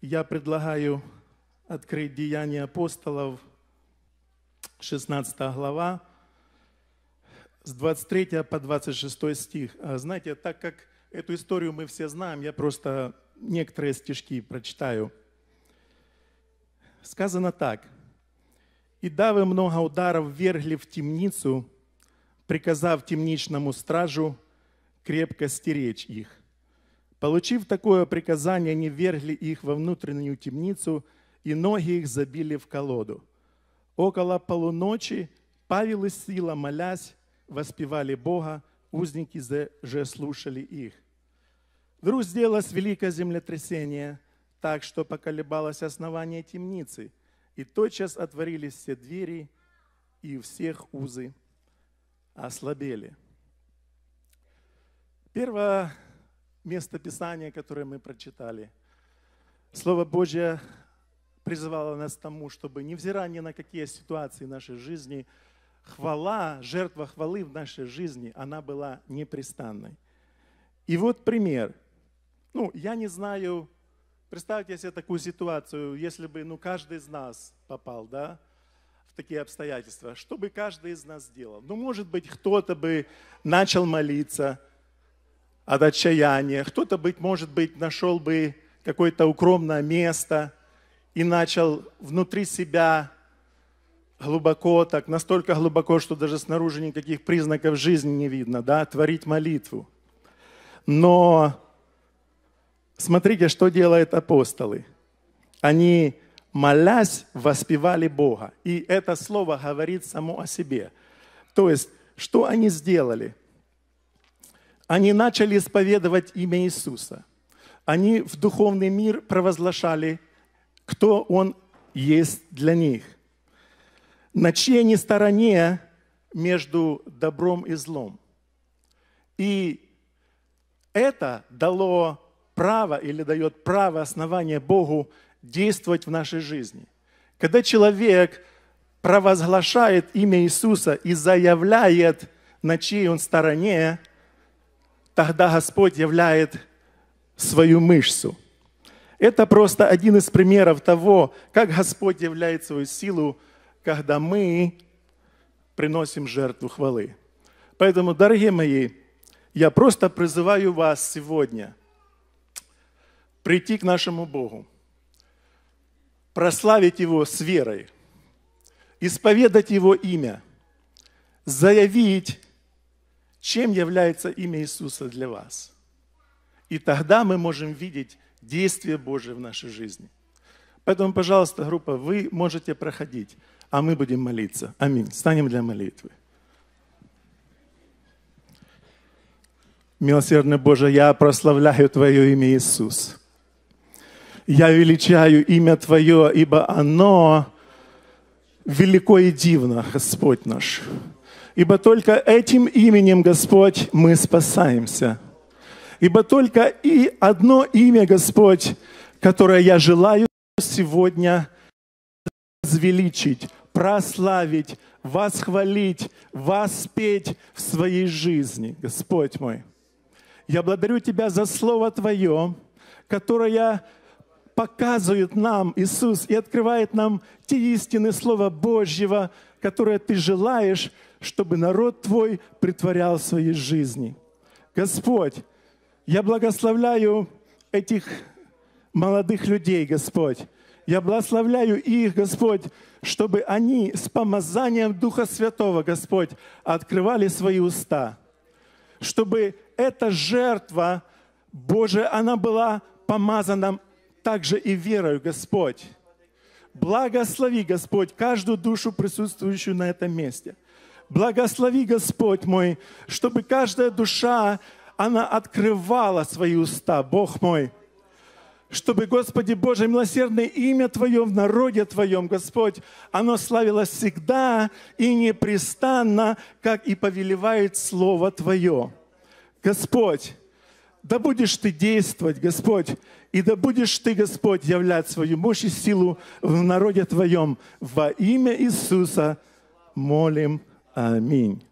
я предлагаю открыть Деяния апостолов, 16 глава, с 23 по 26 стих. А знаете, так как эту историю мы все знаем, я просто некоторые стишки прочитаю. Сказано так. «И давы много ударов вергли в темницу, приказав темничному стражу крепко стеречь их. Получив такое приказание, они вергли их во внутреннюю темницу, и ноги их забили в колоду. Около полуночи Павел и Сила, молясь, воспевали Бога, узники же слушали их. Вдруг сделалось великое землетрясение, так что поколебалось основание темницы, и тотчас отворились все двери, и всех узы ослабели. Первое место Писания, которое мы прочитали. Слово Божье призывало нас к тому, чтобы, невзирая ни на какие ситуации нашей жизни, хвала, жертва хвалы в нашей жизни, она была непрестанной. И вот пример. Ну, я не знаю, представьте себе такую ситуацию, если бы ну, каждый из нас попал, да, в такие обстоятельства, что бы каждый из нас сделал? Ну, может быть, кто-то бы начал молиться от отчаяния, кто-то, быть, может быть, нашел бы какое-то укромное место и начал внутри себя глубоко, так настолько глубоко, что даже снаружи никаких признаков жизни не видно, да, творить молитву. Но смотрите, что делают апостолы. Они, молясь, воспевали Бога. И это слово говорит само о себе. То есть, что они сделали? Они начали исповедовать имя Иисуса. Они в духовный мир провозглашали, кто Он есть для них – на чьей они стороне между добром и злом. И это дало право или дает право, основание Богу действовать в нашей жизни. Когда человек провозглашает имя Иисуса и заявляет, на чьей он стороне, тогда Господь являет свою мышцу. Это просто один из примеров того, как Господь являет свою силу когда мы приносим жертву хвалы. Поэтому, дорогие мои, я просто призываю вас сегодня прийти к нашему Богу, прославить Его с верой, исповедать Его имя, заявить, чем является имя Иисуса для вас. И тогда мы можем видеть действие Божие в нашей жизни. Поэтому, пожалуйста, группа, вы можете проходить а мы будем молиться. Аминь. Станем для молитвы. Милосердный Боже, я прославляю Твое имя Иисус. Я величаю имя Твое, ибо оно велико и дивно, Господь наш. Ибо только этим именем, Господь, мы спасаемся. Ибо только и одно имя, Господь, которое я желаю сегодня возвеличить, прославить, восхвалить, воспеть в своей жизни, Господь мой. Я благодарю Тебя за Слово Твое, которое показывает нам, Иисус, и открывает нам те истины Слова Божьего, которые Ты желаешь, чтобы народ Твой притворял в своей жизни. Господь, я благословляю этих молодых людей, Господь. Я благословляю их, Господь, чтобы они с помазанием Духа Святого, Господь, открывали свои уста. Чтобы эта жертва Божия, она была помазана также и верою, Господь. Благослови, Господь, каждую душу, присутствующую на этом месте. Благослови, Господь мой, чтобы каждая душа, она открывала свои уста, Бог мой, чтобы, Господи Боже, милосердное имя Твое в народе Твоем, Господь, оно славилось всегда и непрестанно, как и повелевает Слово Твое. Господь, да будешь Ты действовать, Господь, и да будешь Ты, Господь, являть свою мощь и силу в народе Твоем. Во имя Иисуса молим. Аминь.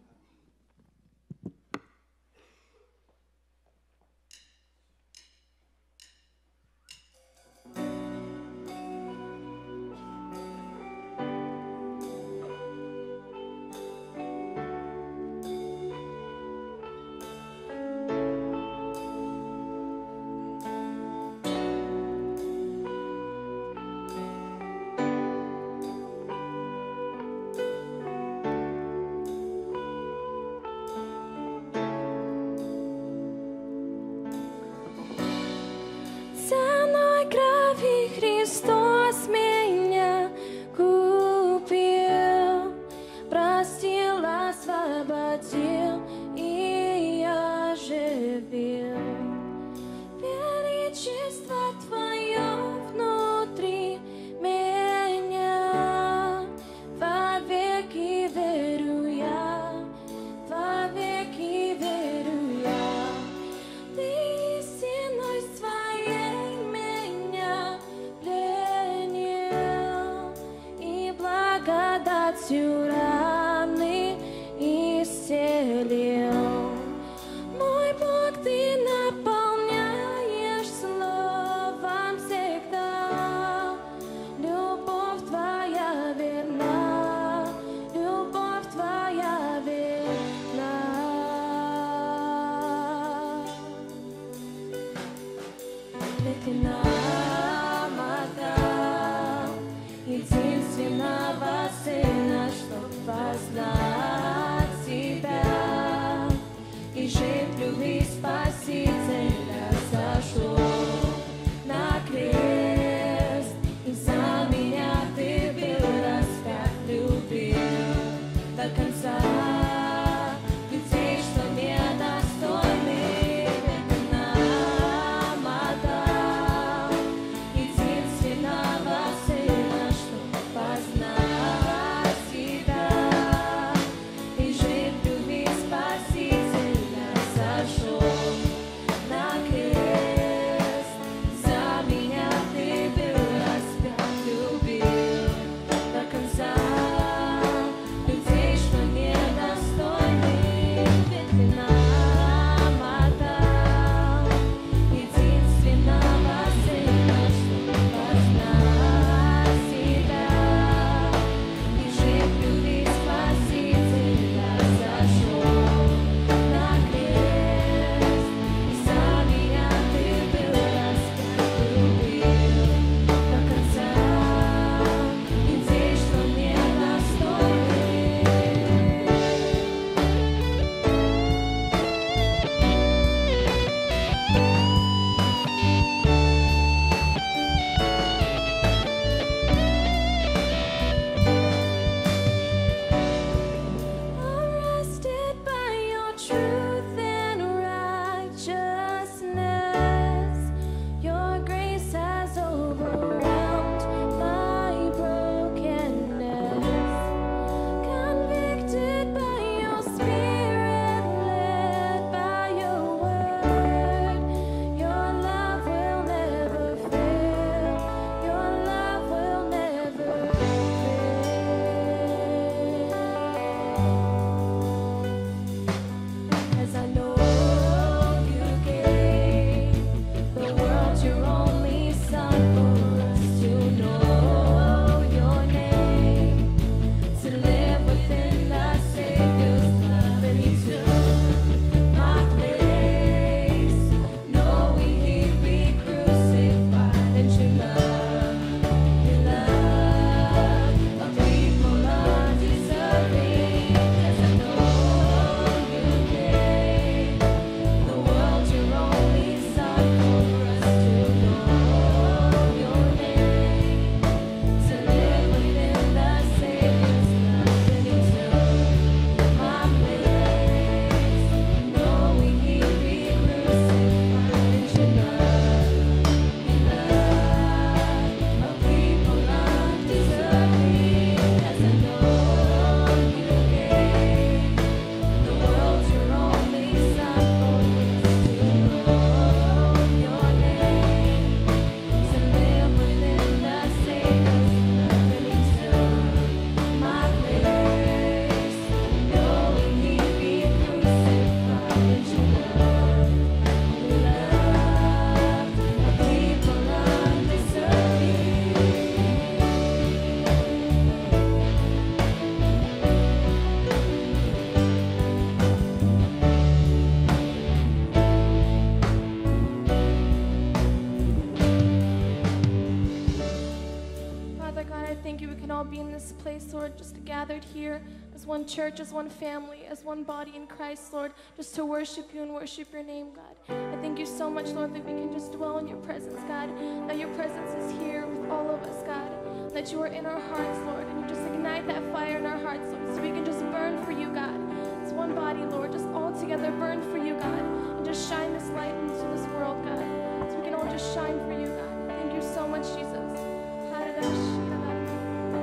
One church, as one family, as one body in Christ, Lord, just to worship you and worship your name, God. I thank you so much, Lord, that we can just dwell in your presence, God, that your presence is here with all of us, God, that you are in our hearts, Lord, and you just ignite that fire in our hearts, Lord, so we can just burn for you, God. As one body, Lord, just all together burn for you, God, and just shine this light into this world, God, so we can all just shine for you, God. Thank you so much, Jesus.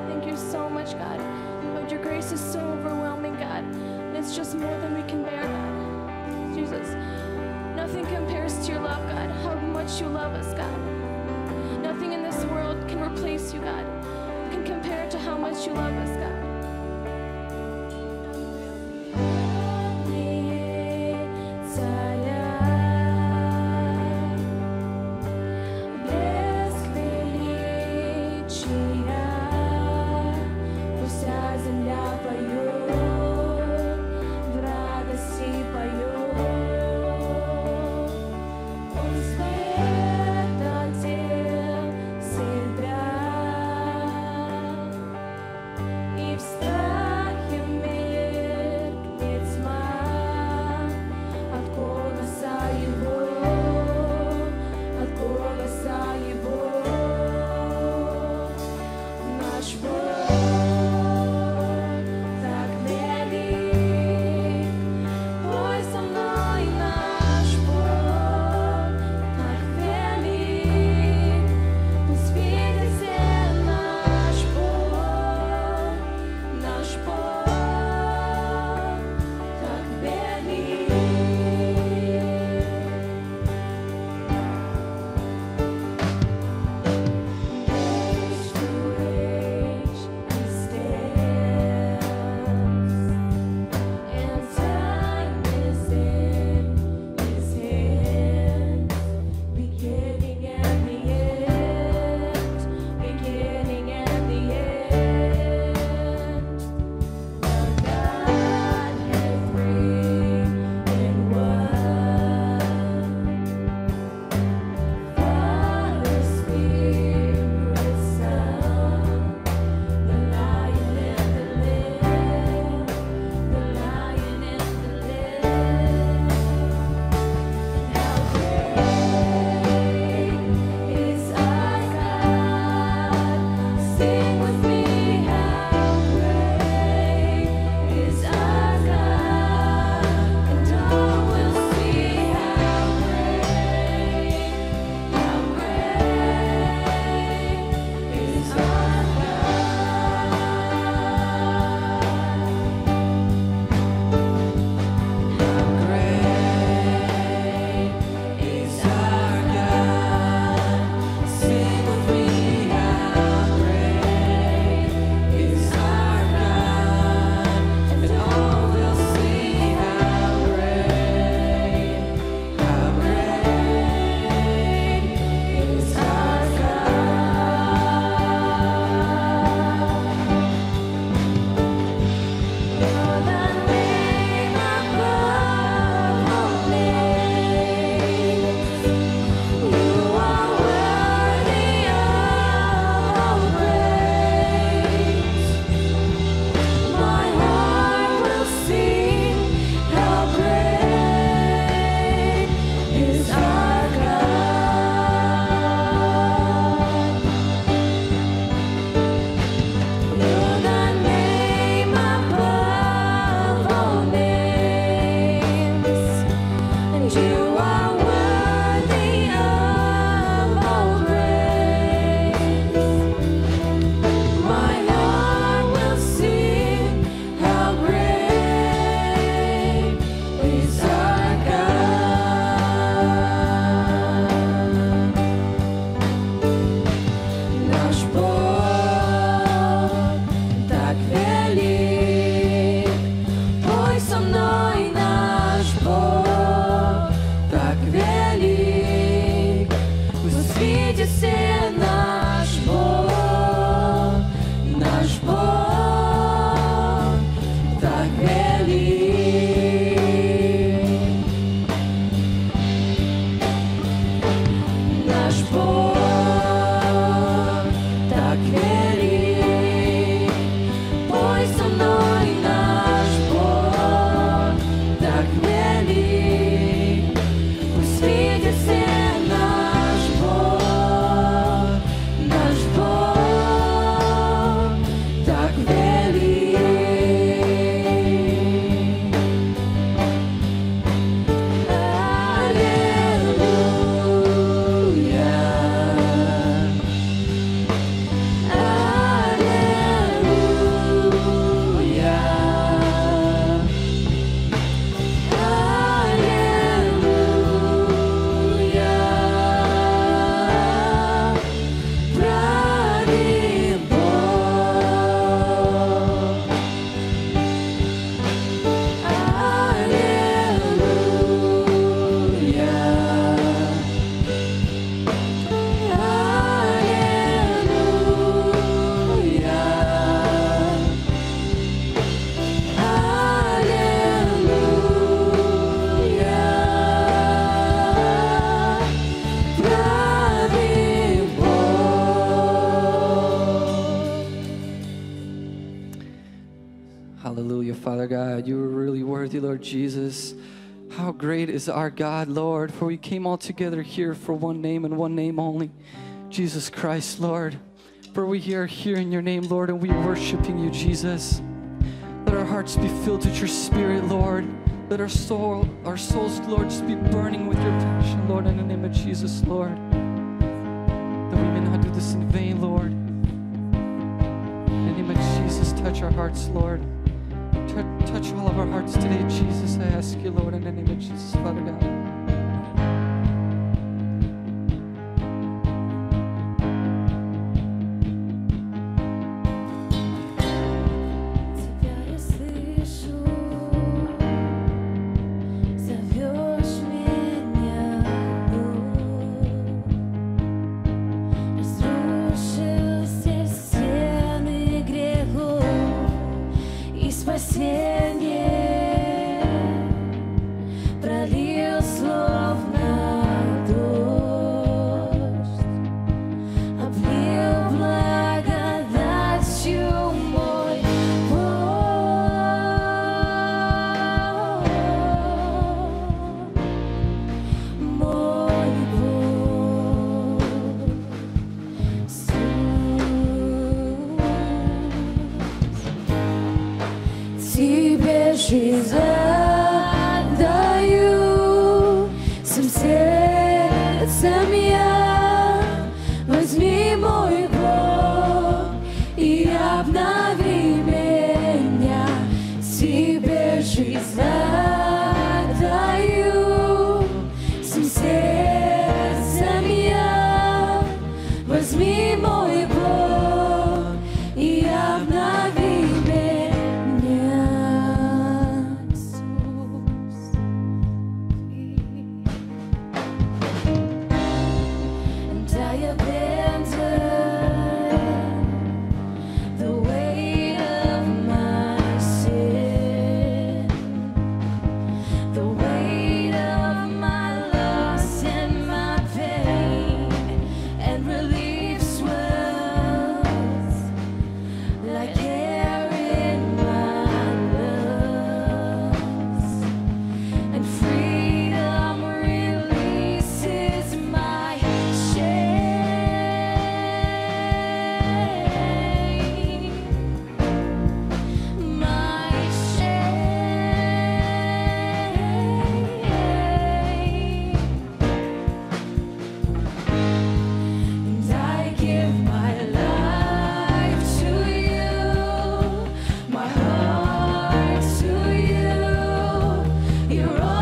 Thank you so much, God. Lord, your grace is so just more than we can bear, God. Jesus, nothing compares to your love, God. How much you love us, God. Nothing in this world can replace you, God. Can compare to how much you love us, God. Bye. Is our God, Lord, for we came all together here for one name and one name only Jesus Christ, Lord. For we are here in your name, Lord, and we are worshiping you, Jesus. Let our hearts be filled with your spirit, Lord. Let our soul, our souls, Lord, just be burning with your passion, Lord, in the name of Jesus, Lord. That we may not do this in vain, Lord. In the name of Jesus, touch our hearts, Lord. Touch, all of our hearts today, Jesus. I ask you, Lord, in the name of Jesus, Father God. You're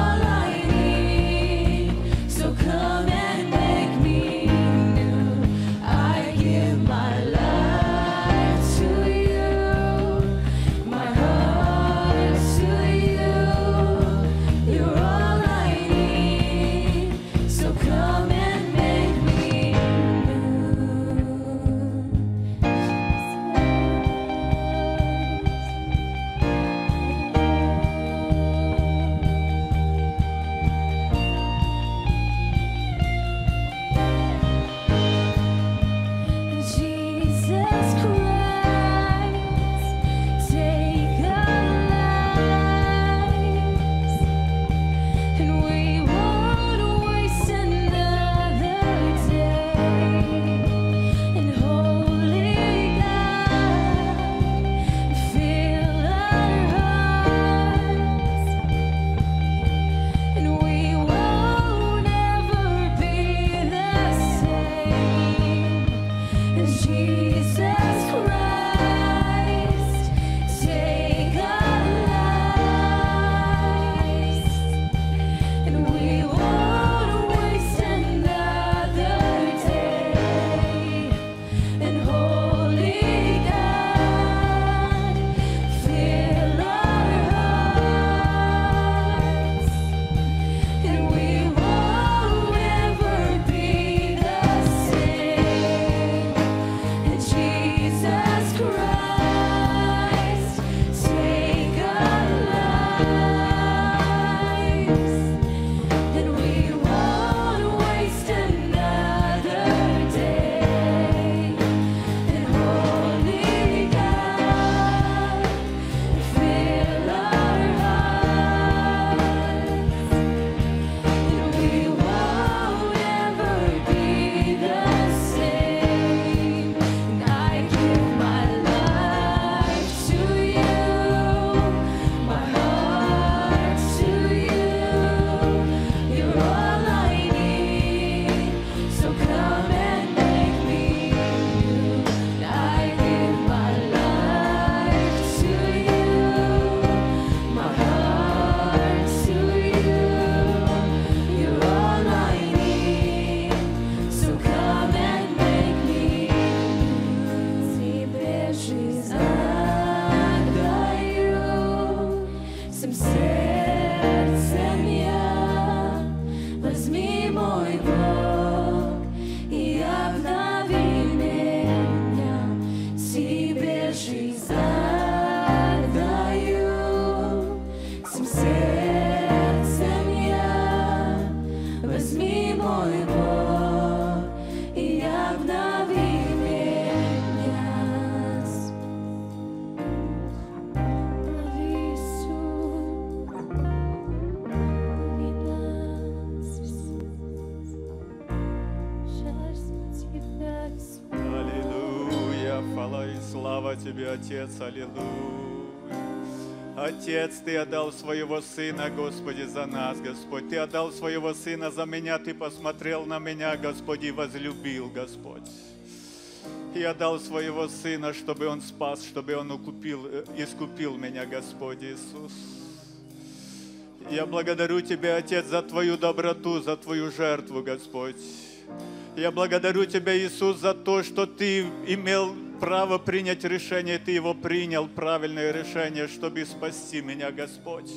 Отец, аллилуйя. Отец, Ты отдал своего Сына, Господи, за нас, Господь. Ты отдал своего Сына за меня, Ты посмотрел на меня, Господи, и возлюбил, Господь. И отдал своего Сына, чтобы Он спас, чтобы Он укупил, э, искупил меня, Господь Иисус. Я благодарю Тебя, Отец, за Твою доброту, за Твою жертву, Господь. Я благодарю Тебя, Иисус, за то, что Ты имел право принять решение, Ты его принял, правильное решение, чтобы спасти меня, Господь.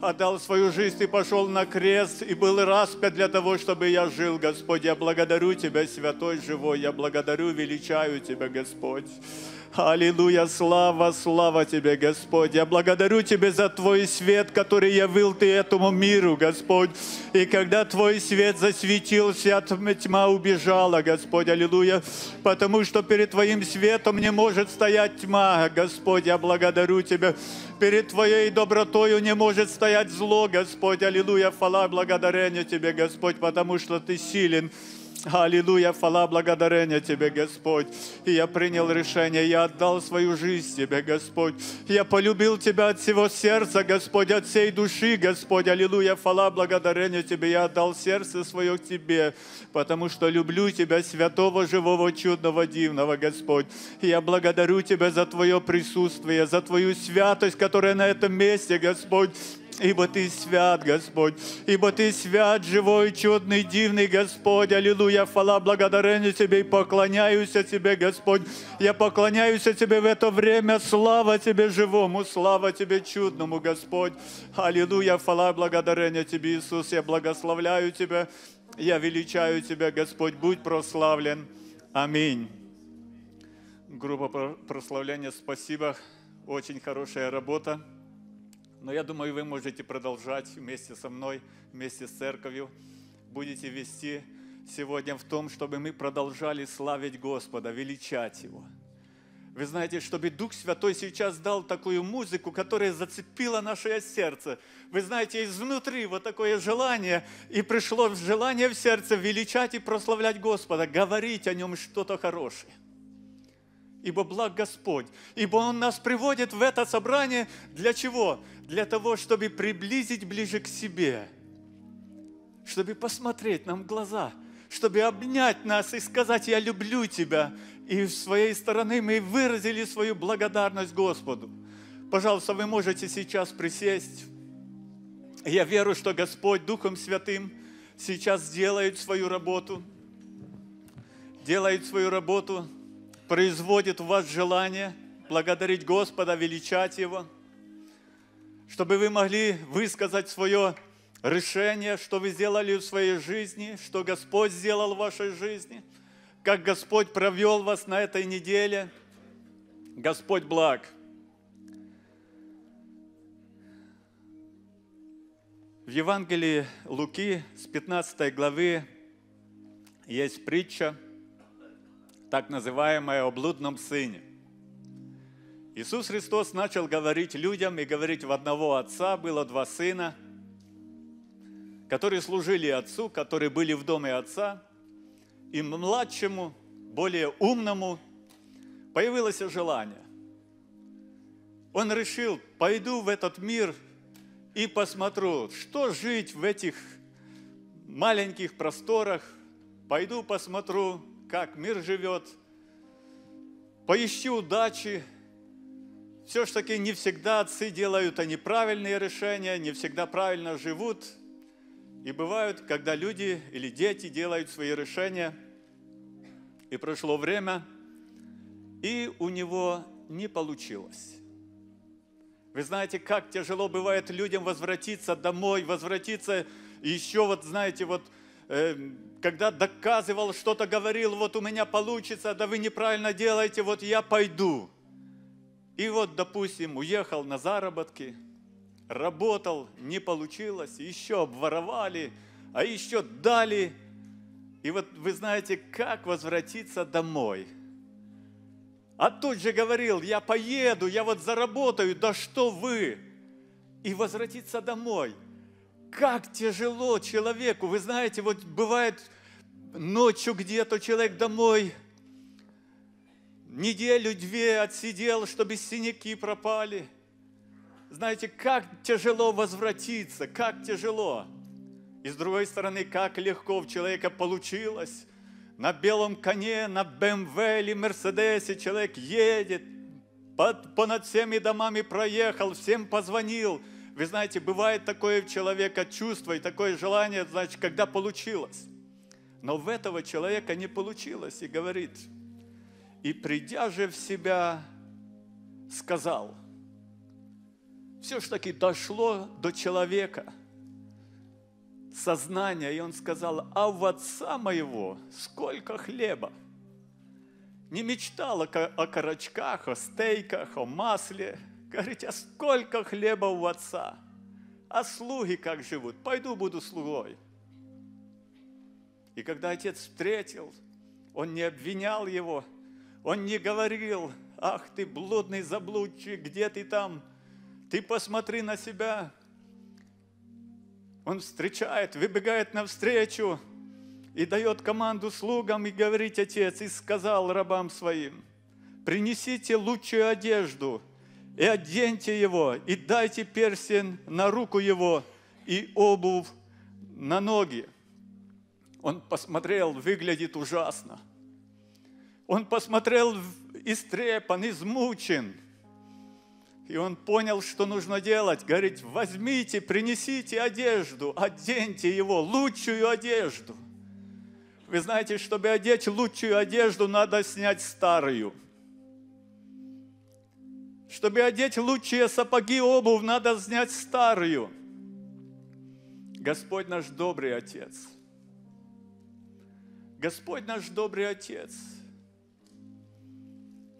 Отдал свою жизнь, Ты пошел на крест и был распят для того, чтобы я жил, Господь. Я благодарю Тебя, Святой Живой, я благодарю, величаю Тебя, Господь. Аллилуйя, слава, слава Тебе, Господь. Я благодарю Тебя за Твой свет, который явил Ты этому миру, Господь. И когда Твой свет засветился, тьма убежала, Господь, аллилуйя. Потому что перед Твоим светом не может стоять тьма, Господь. Я благодарю Тебя. Перед Твоей добротою не может стоять зло, Господь, аллилуйя. Хвала, благодарение Тебе, Господь, потому что Ты силен. Аллилуйя, хвала, благодарение Тебе, Господь. И я принял решение, я отдал свою жизнь Тебе, Господь. Я полюбил Тебя от всего сердца, Господь, от всей души, Господь. Аллилуйя, хвала, благодарение Тебе. Я отдал сердце свое к Тебе, потому что люблю Тебя, святого, живого, чудного, дивного, Господь. И я благодарю Тебя за Твое присутствие, за Твою святость, которая на этом месте, Господь. Ибо Ты свят, Господь, ибо Ты свят, живой, чудный, дивный Господь. Аллилуйя, хвала, благодарение Тебе и поклоняюсь Тебе, Господь. Я поклоняюсь Тебе в это время. Слава Тебе живому, слава Тебе чудному, Господь. Аллилуйя, хвала, благодарение Тебе, Иисус. Я благословляю Тебя, я величаю Тебя, Господь. Будь прославлен. Аминь. Группа про- прославления, спасибо. Очень хорошая работа. Но я думаю, вы можете продолжать вместе со мной, вместе с церковью. Будете вести сегодня в том, чтобы мы продолжали славить Господа, величать Его. Вы знаете, чтобы Дух Святой сейчас дал такую музыку, которая зацепила наше сердце. Вы знаете, изнутри вот такое желание, и пришло желание в сердце величать и прославлять Господа, говорить о Нем что-то хорошее ибо благ Господь. Ибо Он нас приводит в это собрание для чего? Для того, чтобы приблизить ближе к себе, чтобы посмотреть нам в глаза, чтобы обнять нас и сказать, я люблю Тебя. И с своей стороны мы выразили свою благодарность Господу. Пожалуйста, вы можете сейчас присесть. Я верю, что Господь Духом Святым сейчас сделает свою работу. Делает свою работу производит в вас желание благодарить Господа, величать Его, чтобы вы могли высказать свое решение, что вы сделали в своей жизни, что Господь сделал в вашей жизни, как Господь провел вас на этой неделе. Господь благ. В Евангелии Луки с 15 главы есть притча – так называемое о блудном сыне. Иисус Христос начал говорить людям и говорить, в одного отца было два сына, которые служили отцу, которые были в доме отца, и младшему, более умному, появилось желание. Он решил, пойду в этот мир и посмотрю, что жить в этих маленьких просторах, пойду посмотрю, как мир живет, поищи удачи. Все ж таки не всегда отцы делают они правильные решения, не всегда правильно живут. И бывают, когда люди или дети делают свои решения, и прошло время, и у него не получилось. Вы знаете, как тяжело бывает людям возвратиться домой, возвратиться еще вот, знаете, вот э, когда доказывал, что-то говорил, вот у меня получится, да вы неправильно делаете, вот я пойду. И вот, допустим, уехал на заработки, работал, не получилось, еще обворовали, а еще дали. И вот вы знаете, как возвратиться домой. А тут же говорил, я поеду, я вот заработаю, да что вы? И возвратиться домой – как тяжело человеку. Вы знаете, вот бывает ночью где-то человек домой неделю-две отсидел, чтобы синяки пропали. Знаете, как тяжело возвратиться, как тяжело. И с другой стороны, как легко у человека получилось. На белом коне, на БМВ или Мерседесе человек едет, под, понад всеми домами проехал, всем позвонил. Вы знаете, бывает такое у человека чувство и такое желание, значит, когда получилось. Но в этого человека не получилось. И говорит, и придя же в себя, сказал, все ж таки дошло до человека сознания, и он сказал, а в отца моего сколько хлеба. Не мечтал о корочках, о стейках, о масле. Говорит, а сколько хлеба у отца? А слуги как живут? Пойду буду слугой. И когда отец встретил, он не обвинял его, он не говорил, ах ты блудный заблудчик, где ты там? Ты посмотри на себя. Он встречает, выбегает навстречу и дает команду слугам и говорит отец, и сказал рабам своим, принесите лучшую одежду и оденьте его, и дайте перстень на руку его и обувь на ноги. Он посмотрел, выглядит ужасно. Он посмотрел истрепан, измучен. И он понял, что нужно делать. Говорит, возьмите, принесите одежду, оденьте его, лучшую одежду. Вы знаете, чтобы одеть лучшую одежду, надо снять старую. Чтобы одеть лучшие сапоги, обувь, надо снять старую. Господь наш добрый Отец. Господь наш добрый Отец.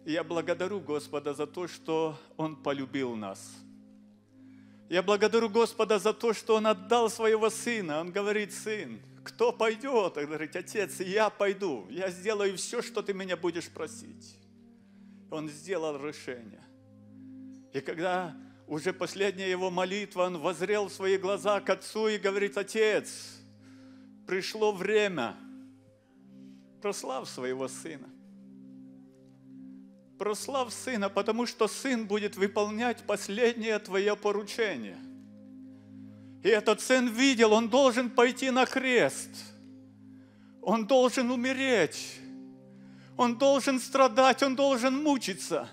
Я благодарю Господа за то, что Он полюбил нас. Я благодарю Господа за то, что Он отдал своего Сына. Он говорит, Сын, кто пойдет? Он говорит, Отец, я пойду. Я сделаю все, что Ты меня будешь просить. Он сделал решение. И когда уже последняя его молитва, он возрел свои глаза к Отцу и говорит, Отец, пришло время, прослав своего Сына. Прослав Сына, потому что Сын будет выполнять последнее Твое поручение. И этот Сын видел, он должен пойти на крест. Он должен умереть. Он должен страдать, он должен мучиться.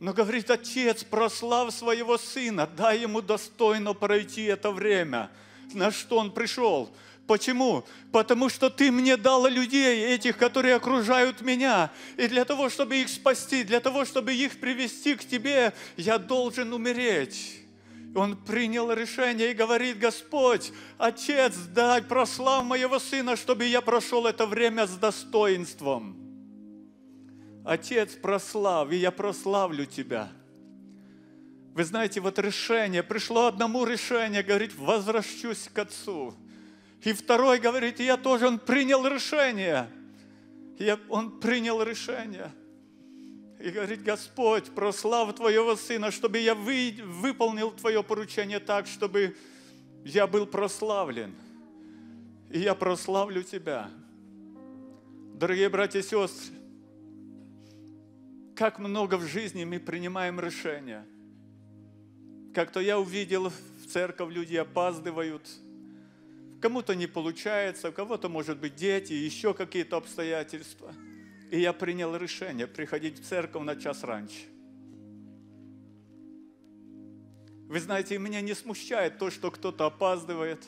Но говорит, Отец, прослав своего Сына, дай ему достойно пройти это время. На что он пришел? Почему? Потому что ты мне дал людей, этих, которые окружают меня. И для того, чтобы их спасти, для того, чтобы их привести к тебе, я должен умереть. Он принял решение и говорит, Господь, Отец, дай прослав моего Сына, чтобы я прошел это время с достоинством. Отец, прослав, и я прославлю Тебя. Вы знаете, вот решение, пришло одному решение, говорит, возвращусь к Отцу. И второй говорит, я тоже, он принял решение. Я, он принял решение. И говорит, Господь, прослав Твоего Сына, чтобы я вы, выполнил Твое поручение так, чтобы я был прославлен. И я прославлю Тебя. Дорогие братья и сестры, как много в жизни мы принимаем решения. Как-то я увидел в церковь люди опаздывают, кому-то не получается, у кого-то, может быть, дети, еще какие-то обстоятельства. И я принял решение приходить в церковь на час раньше. Вы знаете, меня не смущает то, что кто-то опаздывает,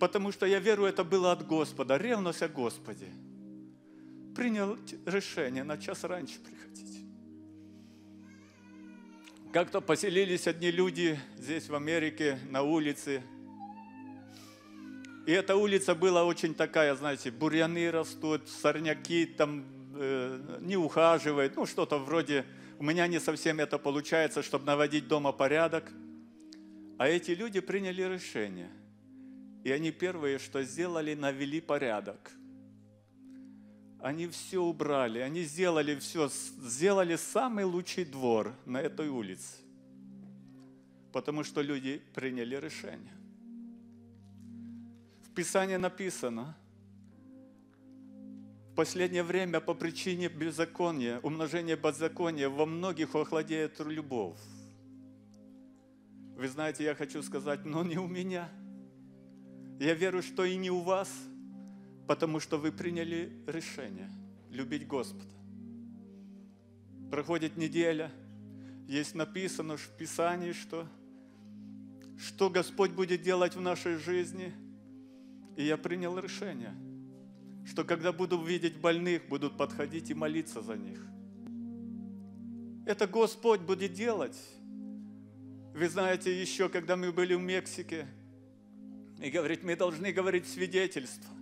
потому что я верю, это было от Господа, ревность о Господе. Принял решение на час раньше приходить. Как-то поселились одни люди здесь, в Америке, на улице. И эта улица была очень такая, знаете, бурьяны растут, сорняки там э, не ухаживают, ну что-то вроде, у меня не совсем это получается, чтобы наводить дома порядок. А эти люди приняли решение. И они первые, что сделали, навели порядок. Они все убрали, они сделали все, сделали самый лучший двор на этой улице. Потому что люди приняли решение. В Писании написано, последнее время по причине беззакония, умножения беззакония во многих охладеет любовь. Вы знаете, я хочу сказать, но не у меня. Я верю, что и не у вас, потому что вы приняли решение любить Господа. Проходит неделя, есть написано в Писании, что, что Господь будет делать в нашей жизни. И я принял решение, что когда буду видеть больных, будут подходить и молиться за них. Это Господь будет делать. Вы знаете, еще когда мы были в Мексике, и говорит, мы должны говорить свидетельство.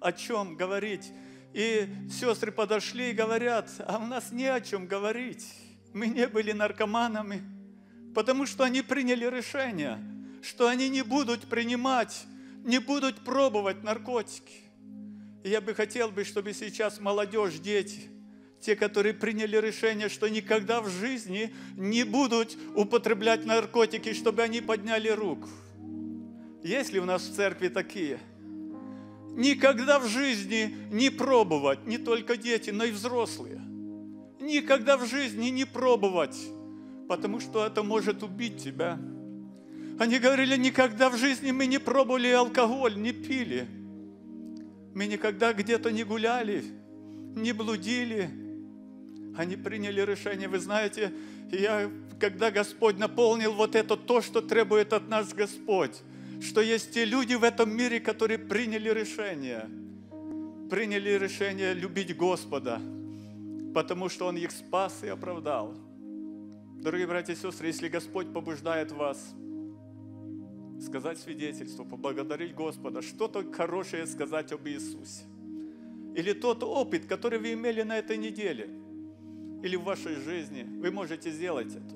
О чем говорить? И сестры подошли и говорят, а у нас не о чем говорить. Мы не были наркоманами, потому что они приняли решение, что они не будут принимать, не будут пробовать наркотики. И я бы хотел бы, чтобы сейчас молодежь, дети, те, которые приняли решение, что никогда в жизни не будут употреблять наркотики, чтобы они подняли руку. Есть ли у нас в церкви такие? Никогда в жизни не пробовать, не только дети, но и взрослые. Никогда в жизни не пробовать, потому что это может убить тебя. Они говорили, никогда в жизни мы не пробовали алкоголь, не пили. Мы никогда где-то не гуляли, не блудили. Они приняли решение. Вы знаете, я, когда Господь наполнил вот это, то, что требует от нас Господь, что есть те люди в этом мире, которые приняли решение, приняли решение любить Господа, потому что Он их спас и оправдал. Дорогие братья и сестры, если Господь побуждает вас сказать свидетельство, поблагодарить Господа, что-то хорошее сказать об Иисусе, или тот опыт, который вы имели на этой неделе, или в вашей жизни, вы можете сделать это.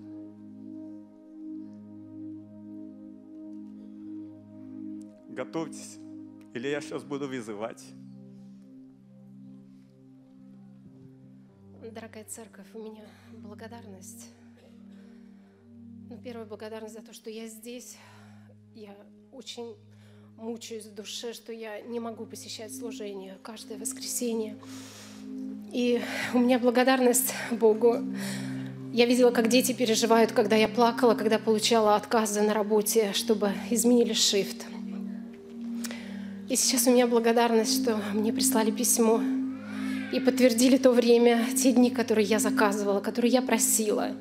Готовьтесь, или я сейчас буду вызывать. Дорогая церковь, у меня благодарность. Ну, первая благодарность за то, что я здесь. Я очень мучаюсь в душе, что я не могу посещать служение каждое воскресенье. И у меня благодарность Богу. Я видела, как дети переживают, когда я плакала, когда получала отказы на работе, чтобы изменили шифт. И сейчас у меня благодарность, что мне прислали письмо и подтвердили то время, те дни, которые я заказывала, которые я просила.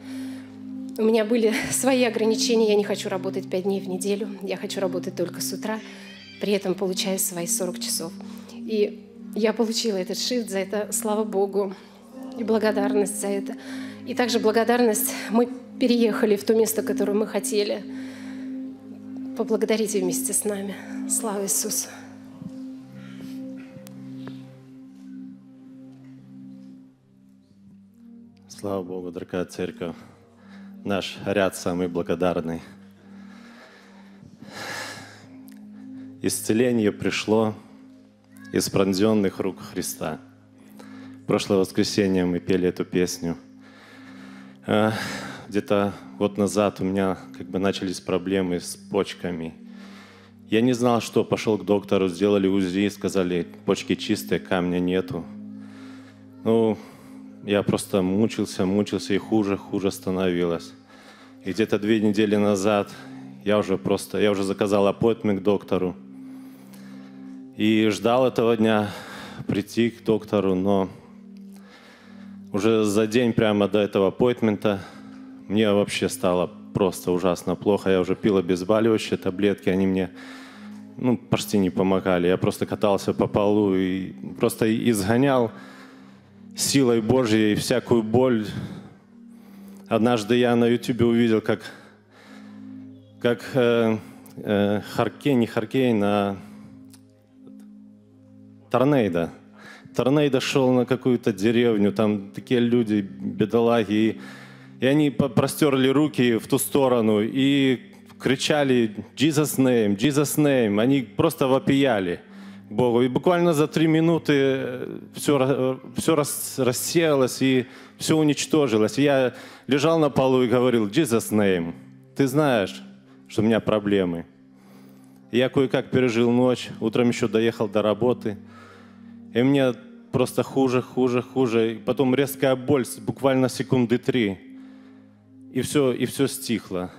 У меня были свои ограничения. Я не хочу работать пять дней в неделю. Я хочу работать только с утра, при этом получая свои 40 часов. И я получила этот шифт за это, слава Богу, и благодарность за это. И также благодарность, мы переехали в то место, которое мы хотели. Поблагодарите вместе с нами. Слава Иисусу! Слава Богу, дорогая церковь. Наш ряд самый благодарный. Исцеление пришло из пронзенных рук Христа. Прошлое воскресенье мы пели эту песню. Э, Где-то год назад у меня как бы начались проблемы с почками. Я не знал, что. Пошел к доктору, сделали УЗИ, сказали, почки чистые, камня нету. Ну, я просто мучился, мучился, и хуже, хуже становилось. И где-то две недели назад я уже просто, я уже заказал аппойтмент к доктору. И ждал этого дня прийти к доктору, но уже за день прямо до этого аппойтмента мне вообще стало просто ужасно плохо. Я уже пил обезболивающие таблетки, они мне ну, почти не помогали. Я просто катался по полу и просто изгонял силой Божьей всякую боль. Однажды я на YouTube увидел, как, как э, э, Харкейн, не Харкейн, а Торнейдо. Торнейдо шел на какую-то деревню, там такие люди, бедолаги, и, и они простерли руки в ту сторону и кричали «Jesus name, Jesus name». Они просто вопияли Богу. И буквально за три минуты все, все рассеялось и все уничтожилось. И я лежал на полу и говорил «Jesus name, ты знаешь, что у меня проблемы». Я кое-как пережил ночь, утром еще доехал до работы. И мне просто хуже, хуже, хуже. И потом резкая боль, буквально секунды три. И все, и все стихло.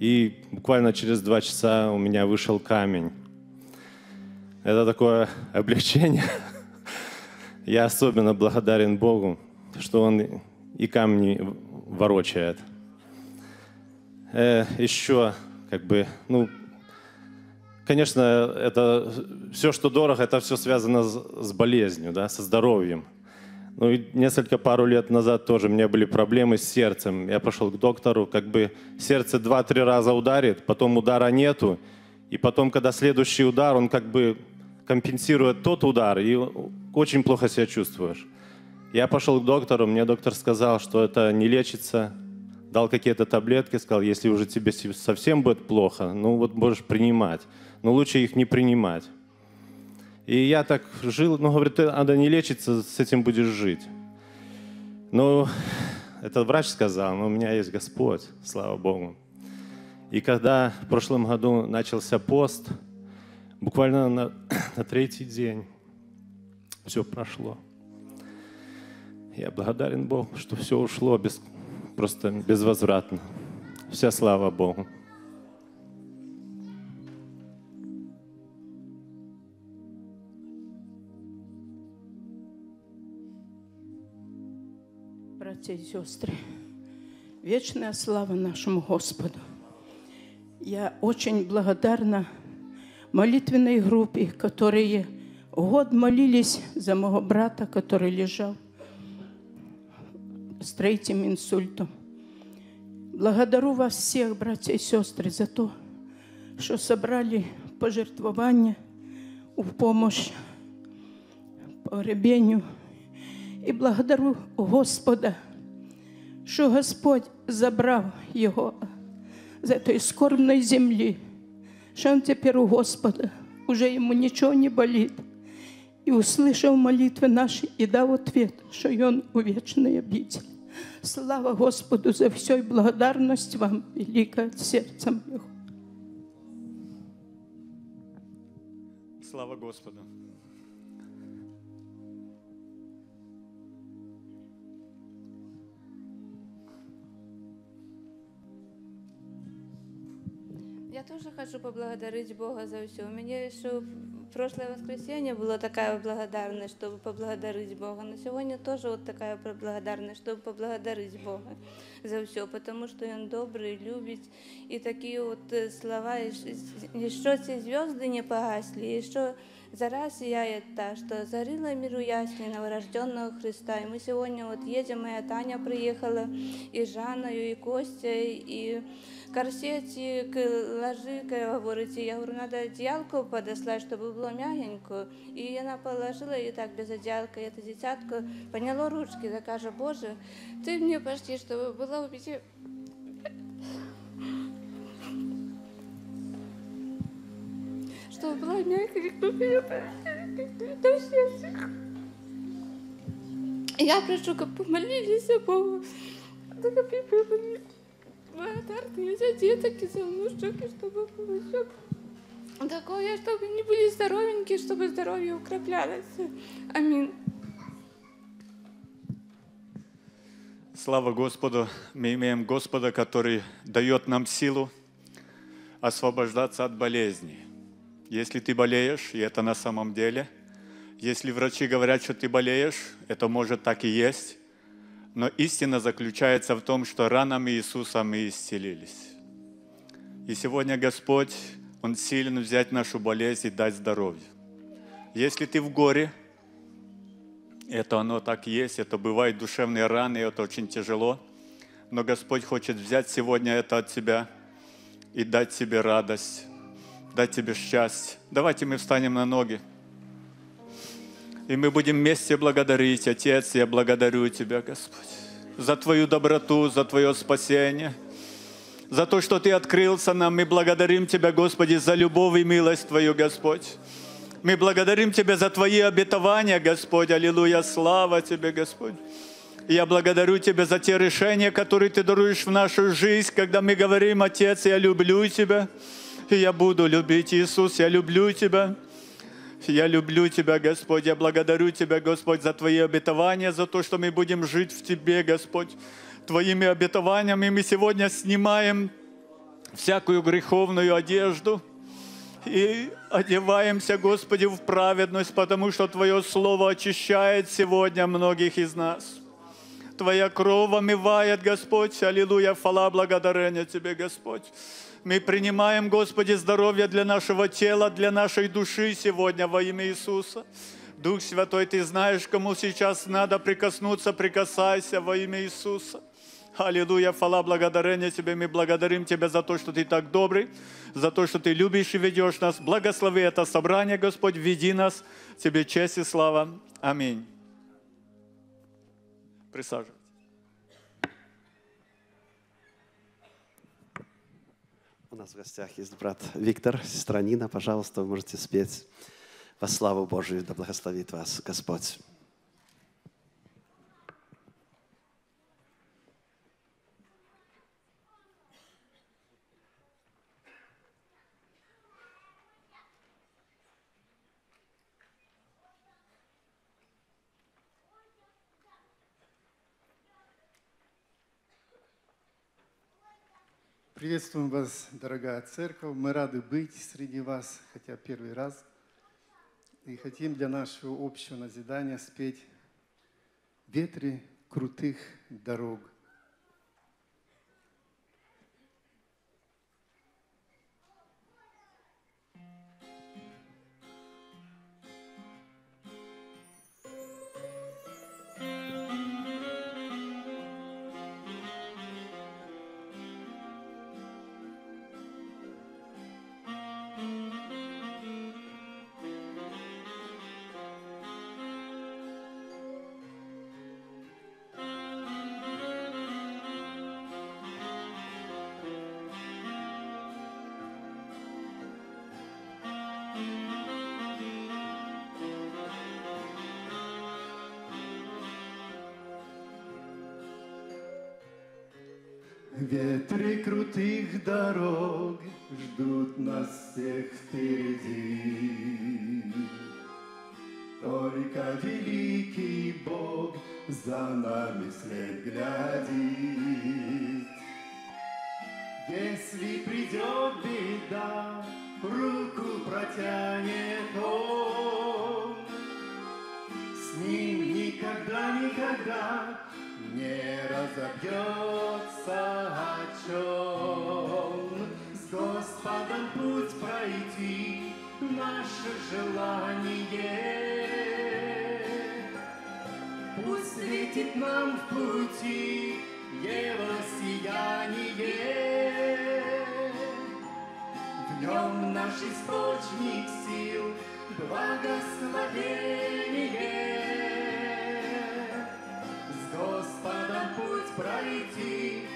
И буквально через два часа у меня вышел камень. Это такое облегчение. Я особенно благодарен Богу, что Он и камни ворочает. Э, еще, как бы, ну, конечно, это все, что дорого, это все связано с, с болезнью, да, со здоровьем. Ну и несколько пару лет назад тоже у меня были проблемы с сердцем. Я пошел к доктору, как бы сердце два-три раза ударит, потом удара нету, и потом, когда следующий удар, он как бы компенсирует тот удар, и очень плохо себя чувствуешь. Я пошел к доктору, мне доктор сказал, что это не лечится, дал какие-то таблетки, сказал, если уже тебе се- совсем будет плохо, ну вот можешь принимать, но лучше их не принимать. И я так жил, ну, говорит, надо не лечиться, с этим будешь жить. Ну, это врач сказал, но у меня есть Господь, слава Богу. И когда в прошлом году начался пост, буквально на, на третий день все прошло. Я благодарен Богу, что все ушло без, просто безвозвратно. Вся слава Богу. Братья и сестры, вечная слава нашему Господу. Я очень благодарна молитвенной группе, которые год молились за моего брата, который лежал с третьим инсультом. Благодарю вас всех, братья и сестры, за то, что собрали пожертвования в помощь погребению. І благодарю Господа, що Господь забрав його з цієї скорбної землі, що він тепер у Господа, уже йому нічого не болить. І услышав молитви наші і дав ответ, що він у вічній обителі. Слава Господу за все і благодарність вам, велика від серця моєго. Слава Господу. Я тоже хочу поблагодарить Бога за все. У меня еще прошлое воскресенье была такая благодарность, чтобы поблагодарить Бога. На сегодня тоже вот такая благодарность, чтобы поблагодарить Бога за все, потому что Он добрый, любит. И такие вот э, слова, еще эти звезды не погасли, еще Зараз сияет та, что зарила миру ясный новорожденного Христа. И мы сегодня вот едем, моя Таня приехала, и Жанна, и Костя, и корсети, к ложи, говорите, я говорю, надо одеялку подослать, чтобы было мягенько. И она положила, и так без одеялка, и это дитятко подняло ручки, да каже, Боже, ты мне почти, чтобы было убить чтобы была мягкая, ее до сердца. Я прошу, как помолились Богу, да как и были благодарны за деток и за внушек, и чтобы все такое, чтобы они были здоровенькие, чтобы здоровье укреплялось. Аминь. Слава Господу! Мы имеем Господа, который дает нам силу освобождаться от болезней. Если ты болеешь, и это на самом деле, если врачи говорят, что ты болеешь, это может так и есть, но истина заключается в том, что ранами Иисуса мы исцелились. И сегодня Господь, Он силен взять нашу болезнь и дать здоровье. Если ты в горе, это оно так есть, это бывают душевные раны, это очень тяжело. Но Господь хочет взять сегодня это от тебя и дать тебе радость, дать тебе счастье. Давайте мы встанем на ноги. И мы будем вместе благодарить, Отец, я благодарю Тебя, Господь, за Твою доброту, за Твое спасение, за то, что Ты открылся нам. Мы благодарим Тебя, Господи, за любовь и милость Твою, Господь. Мы благодарим Тебя за Твои обетования, Господь. Аллилуйя, слава Тебе, Господь. Я благодарю Тебя за те решения, которые Ты даруешь в нашу жизнь, когда мы говорим, Отец, я люблю Тебя, и я буду любить Иисус, я люблю Тебя. Я люблю Тебя, Господь. Я благодарю Тебя, Господь, за Твои обетования, за то, что мы будем жить в Тебе, Господь. Твоими обетованиями мы сегодня снимаем всякую греховную одежду и одеваемся, Господи, в праведность, потому что Твое Слово очищает сегодня многих из нас. Твоя кровь омывает, Господь. Аллилуйя, хвала, благодарение Тебе, Господь. Мы принимаем, Господи, здоровье для нашего тела, для нашей души сегодня во имя Иисуса. Дух Святой, Ты знаешь, кому сейчас надо прикоснуться, прикасайся во имя Иисуса. Аллилуйя, хвала, благодарение Тебе. Мы благодарим Тебя за то, что Ты так добрый, за то, что Ты любишь и ведешь нас. Благослови это собрание, Господь, веди нас. Тебе честь и слава. Аминь. Присаживайтесь. У нас в гостях есть брат Виктор, сестра Нина. Пожалуйста, вы можете спеть во славу Божию. Да благословит вас Господь. Приветствуем вас, дорогая церковь. Мы рады быть среди вас, хотя первый раз. И хотим для нашего общего назидания спеть «Ветры крутых дорог». Нас наш источник сил, благословение. С Господом путь пройти,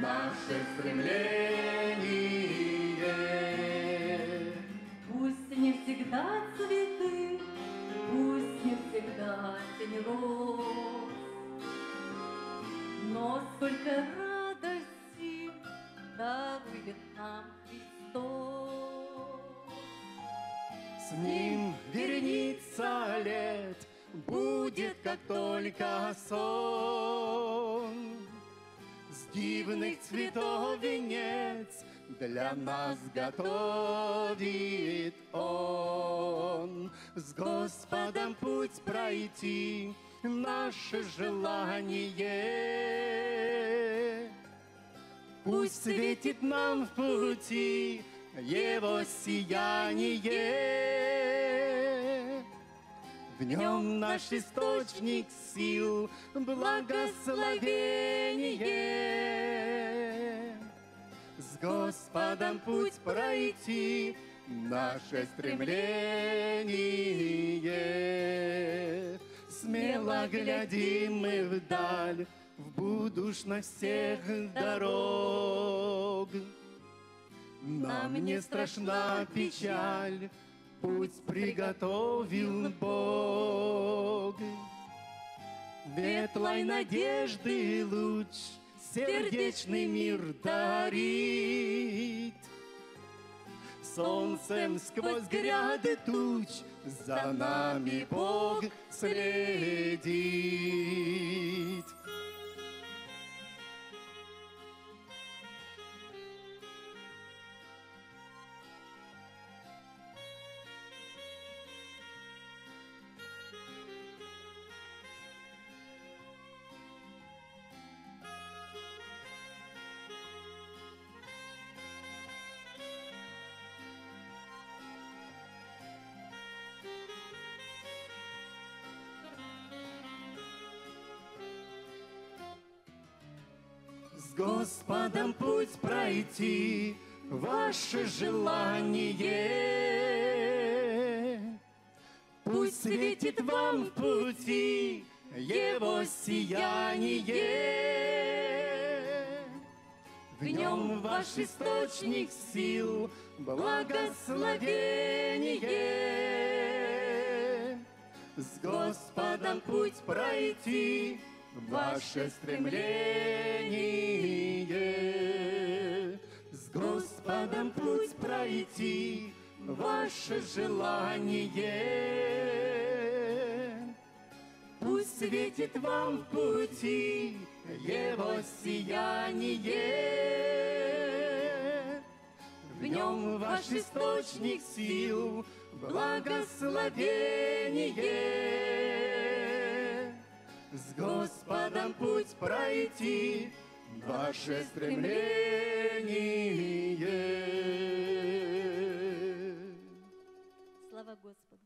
наше стремление. Пусть не всегда цветы, пусть не всегда тень роз, но сколько радости как только сон. С дивных цветов венец для нас готовит Он. С Господом путь пройти наше желание. Пусть светит нам в пути Его сияние. В нем наш источник сил, благословение. С Господом путь пройти, наше стремление. Смело глядим мы вдаль, в будущность всех дорог. Нам не страшна печаль, путь приготовил Бог. Ветлой надежды луч сердечный мир дарит. Солнцем сквозь гряды туч за нами Бог следит. Господом путь пройти, ваше желание. Пусть светит вам в пути Его сияние. В нем ваш источник сил, благословение. С Господом путь пройти, ваше стремление. С Господом путь пройти, ваше желание. Пусть светит вам в пути Его сияние. В нем ваш источник сил, благословение. С Господом путь пройти, ваше стремление. Слава Господу.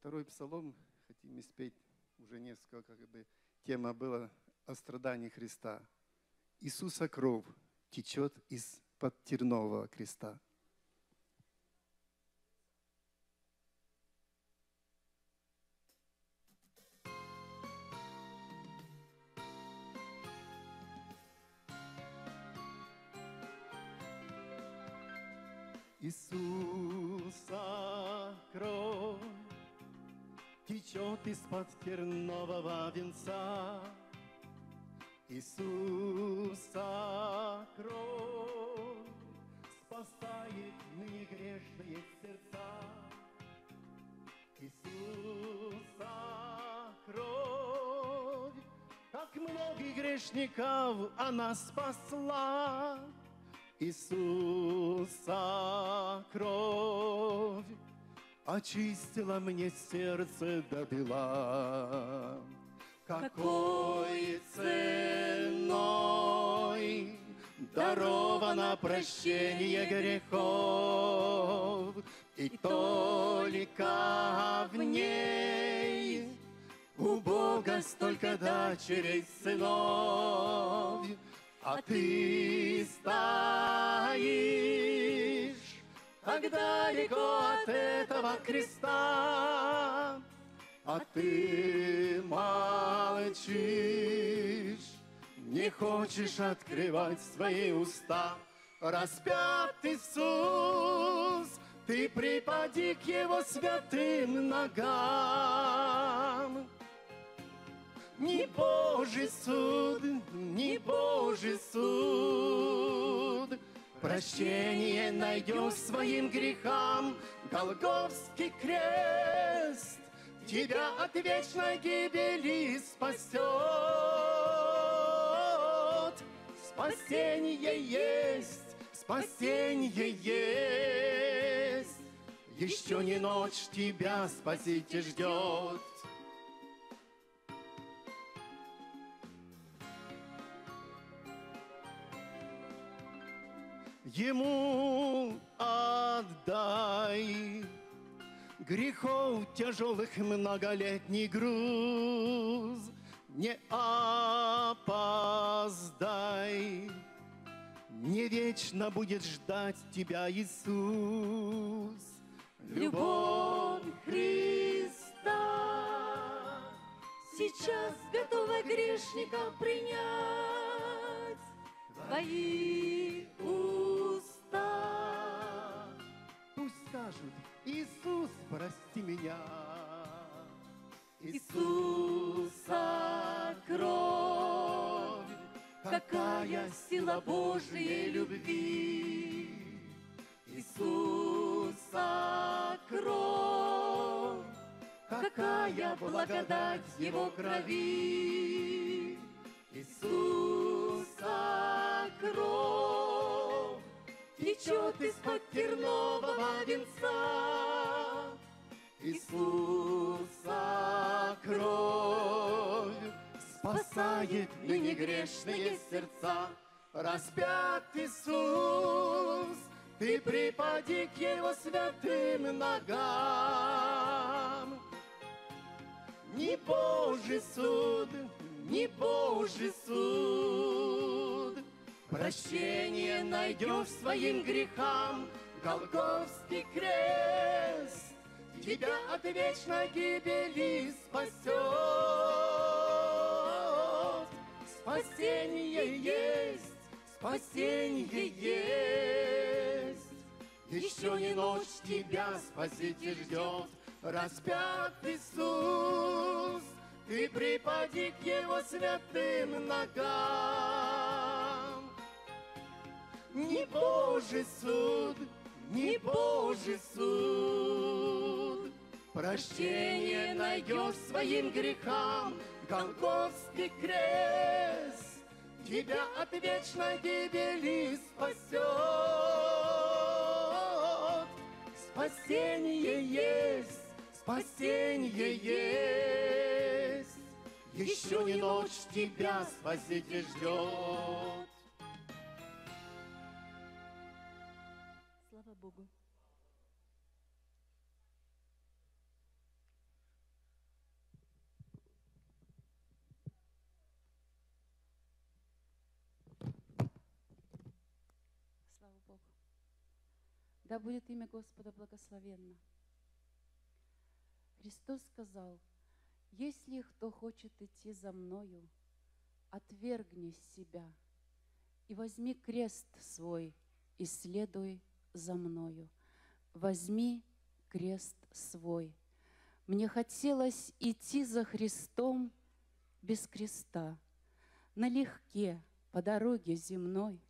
Второй псалом хотим спеть уже несколько, как бы тема была о страдании Христа. Иисуса кровь течет из-под тернового креста. Иисуса кровь течет из-под тернового венца. Иисуса кровь спасает ныне грешные сердца. Иисуса кровь, как многих грешников она спасла. Иисуса кровь очистила мне сердце до бела. Какой ценой даровано прощение грехов, и только в ней у Бога столько дочерей сынов, а ты стоишь так далеко от этого креста, а ты молчишь, не хочешь открывать свои уста. Распят Иисус, ты припади к Его святым ногам. Не Божий суд, не Божий суд, Прощение найдешь своим грехам, Голговский крест Тебя от вечной гибели спасет. Спасение есть, спасение есть. Еще не ночь тебя Спаситель ждет. Ему отдай грехов тяжелых многолетний груз. Не опоздай, не вечно будет ждать тебя Иисус. Любовь Христа сейчас готова грешникам принять твои уста. Скажут, Иисус, прости меня. Иисуса кровь, какая сила Божьей любви. Иисуса кровь, какая благодать Его крови. Иисуса кровь течет из-под тернового венца. Иисуса кровь спасает ныне грешные сердца. Распят Иисус, ты припади к Его святым ногам. Не Божий суд, не Божий суд, Прощение найдешь своим грехам, Голгофский крест Тебя от вечной гибели спасет. Спасение есть, спасение есть. Еще не ночь тебя Спаситель ждет, распят Иисус. Ты припади к Его святым ногам. Не Божий суд, не Божий суд. Прощение найдешь своим грехам, Голгофский крест Тебя от вечной гибели спасет. Спасение есть, спасение есть. Еще не ночь тебя Спаситель ждет. Богу. Слава Богу. Да будет имя Господа благословенно. Христос сказал, если кто хочет идти за мною, отвергни себя и возьми крест свой и следуй за мною. Возьми крест свой. Мне хотелось идти за Христом без креста, налегке по дороге земной.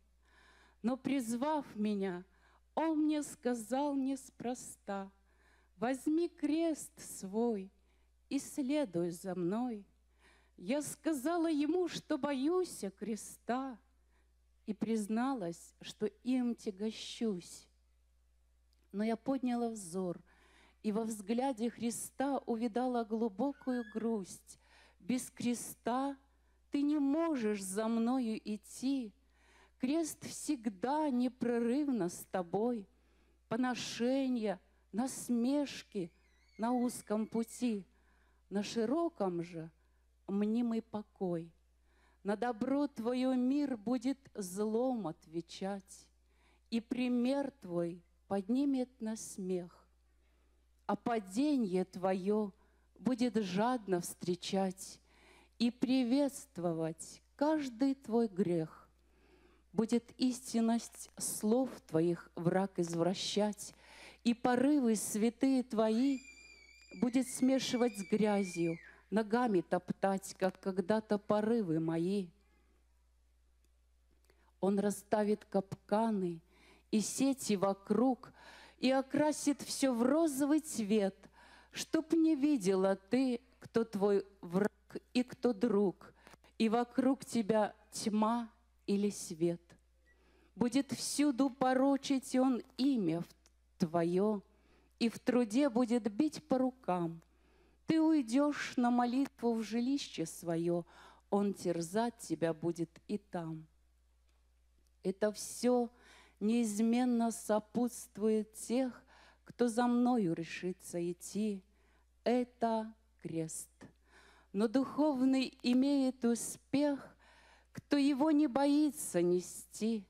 Но призвав меня, Он мне сказал неспроста, Возьми крест свой и следуй за мной. Я сказала ему, что боюсь креста, И призналась, что им тягощусь. Но я подняла взор, и во взгляде Христа увидала глубокую грусть. Без креста ты не можешь за мною идти. Крест всегда непрерывно с тобой. Поношения, насмешки на узком пути, на широком же мнимый покой. На добро твое мир будет злом отвечать, И пример твой поднимет на смех, А паденье твое будет жадно встречать И приветствовать каждый твой грех. Будет истинность слов твоих враг извращать, И порывы святые твои будет смешивать с грязью, Ногами топтать, как когда-то порывы мои. Он расставит капканы и сети вокруг И окрасит все в розовый цвет, Чтоб не видела ты, кто твой враг и кто друг, И вокруг тебя тьма или свет. Будет всюду порочить он имя твое, И в труде будет бить по рукам. Ты уйдешь на молитву в жилище свое, Он терзать тебя будет и там. Это все неизменно сопутствует тех, кто за мною решится идти. Это крест. Но духовный имеет успех, кто его не боится нести.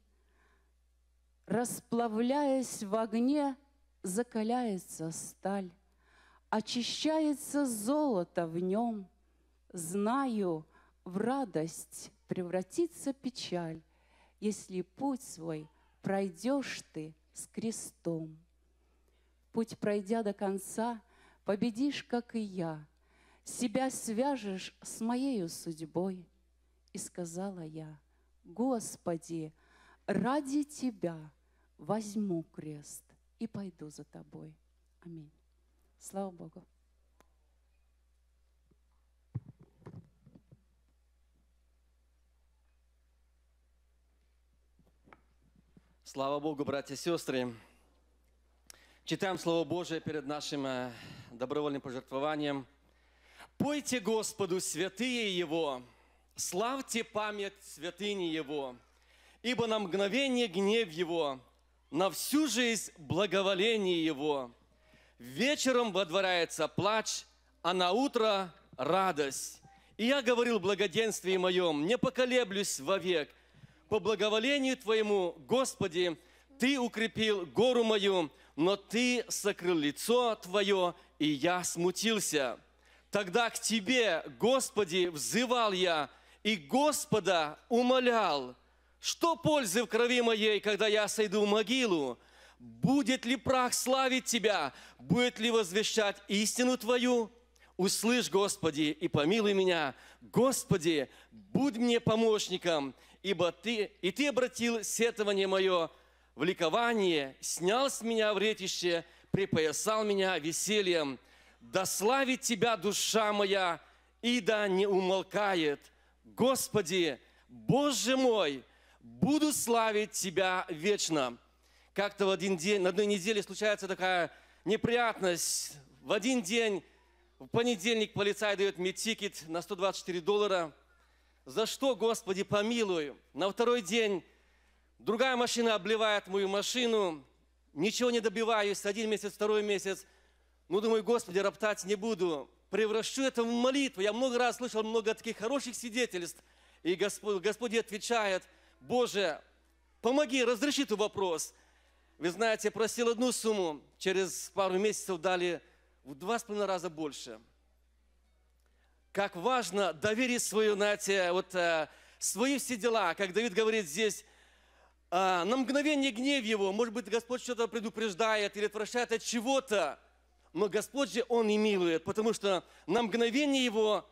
Расплавляясь в огне, закаляется сталь, очищается золото в нем. Знаю, в радость превратится печаль, если путь свой пройдешь ты с крестом. Путь пройдя до конца, победишь, как и я, себя свяжешь с моею судьбой. И сказала я, Господи, ради Тебя возьму крест и пойду за тобой. Аминь. Слава Богу. Слава Богу, братья и сестры. Читаем Слово Божие перед нашим э, добровольным пожертвованием. «Пойте Господу святые Его, славьте память святыни Его, ибо на мгновение гнев Его, на всю жизнь благоволение Его. Вечером водворяется плач, а на утро радость. И я говорил в благоденствии моем, не поколеблюсь вовек, по благоволению Твоему, Господи, Ты укрепил гору мою, но Ты сокрыл лицо Твое, и я смутился. Тогда к Тебе, Господи, взывал я, и Господа умолял, что пользы в крови моей, когда я сойду в могилу? Будет ли прах славить Тебя? Будет ли возвещать истину Твою? Услышь, Господи, и помилуй меня. Господи, будь мне помощником, ибо Ты, и Ты обратил сетование мое в ликование, снял с меня вретище, припоясал меня весельем. Да славит Тебя душа моя, и да не умолкает. Господи, Боже мой, буду славить Тебя вечно. Как-то в один день, на одной неделе случается такая неприятность. В один день, в понедельник полицай дает мне тикет на 124 доллара. За что, Господи, помилуй? На второй день другая машина обливает мою машину. Ничего не добиваюсь. Один месяц, второй месяц. Ну, думаю, Господи, роптать не буду. Превращу это в молитву. Я много раз слышал много таких хороших свидетельств. И Господь, Господь отвечает, Боже, помоги, разреши этот вопрос. Вы знаете, я просил одну сумму, через пару месяцев дали в два с половиной раза больше. Как важно доверить свое, знаете, вот э, свои все дела, как Давид говорит здесь, а, на мгновение гнев его, может быть, Господь что-то предупреждает или отвращает от чего-то, но Господь же Он и милует, потому что на мгновение его,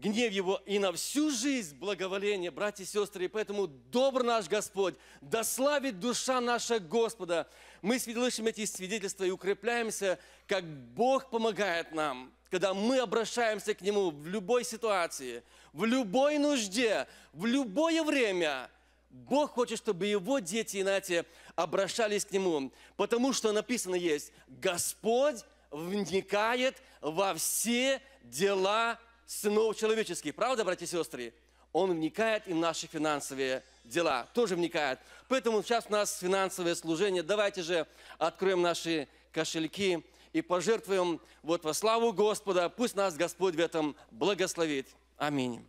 гнев его и на всю жизнь благоволение, братья и сестры, и поэтому добр наш Господь, да славит душа наша Господа. Мы слышим эти свидетельства и укрепляемся, как Бог помогает нам, когда мы обращаемся к Нему в любой ситуации, в любой нужде, в любое время – Бог хочет, чтобы Его дети, знаете, обращались к Нему. Потому что написано есть, Господь вникает во все дела сынов человеческих. Правда, братья и сестры? Он вникает и в наши финансовые дела. Тоже вникает. Поэтому сейчас у нас финансовое служение. Давайте же откроем наши кошельки и пожертвуем вот во славу Господа. Пусть нас Господь в этом благословит. Аминь.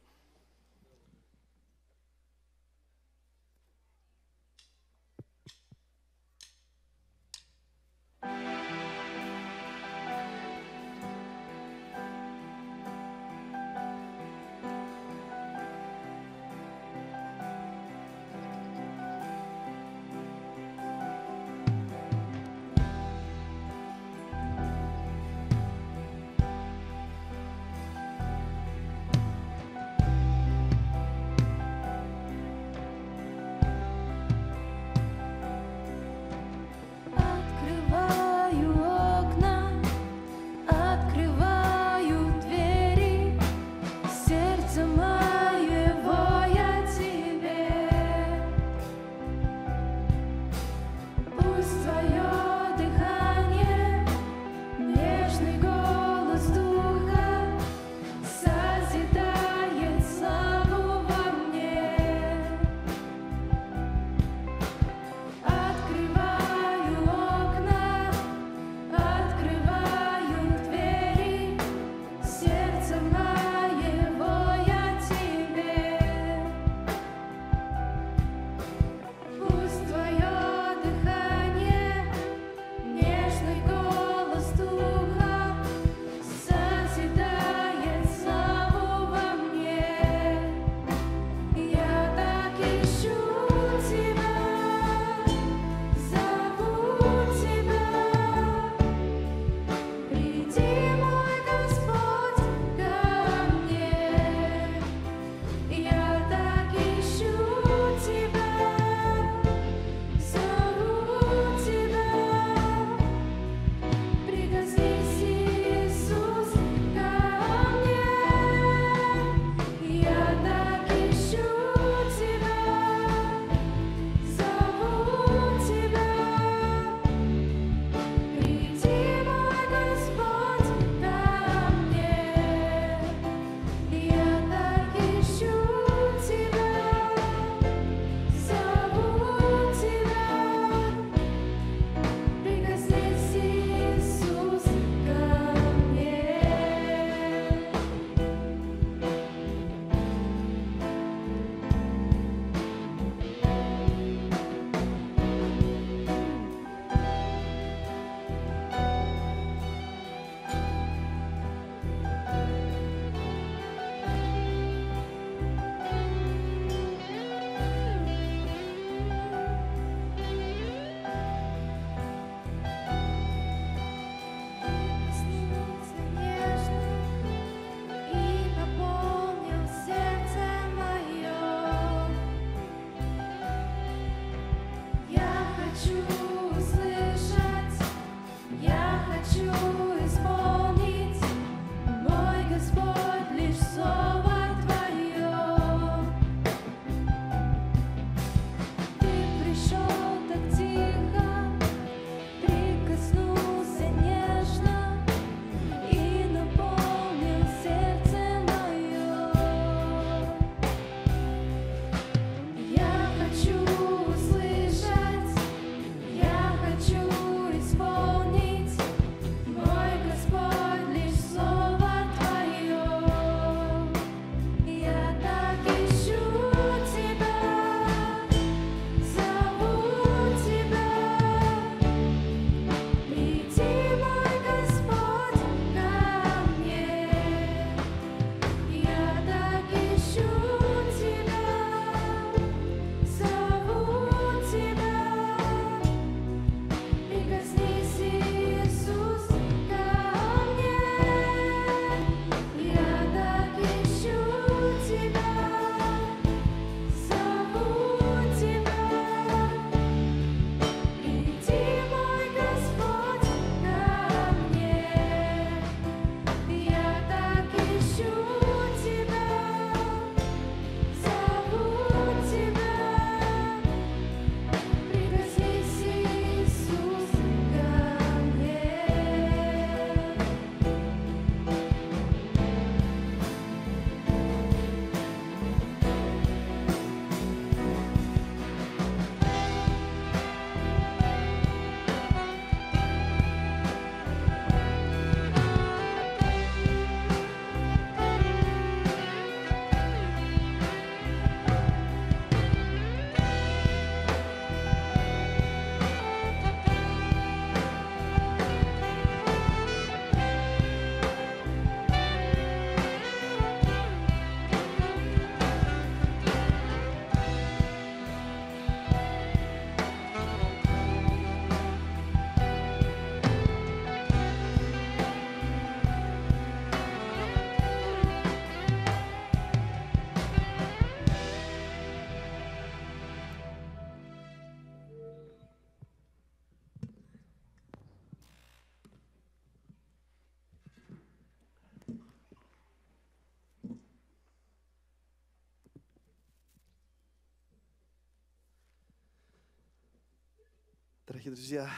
Дорогие друзья,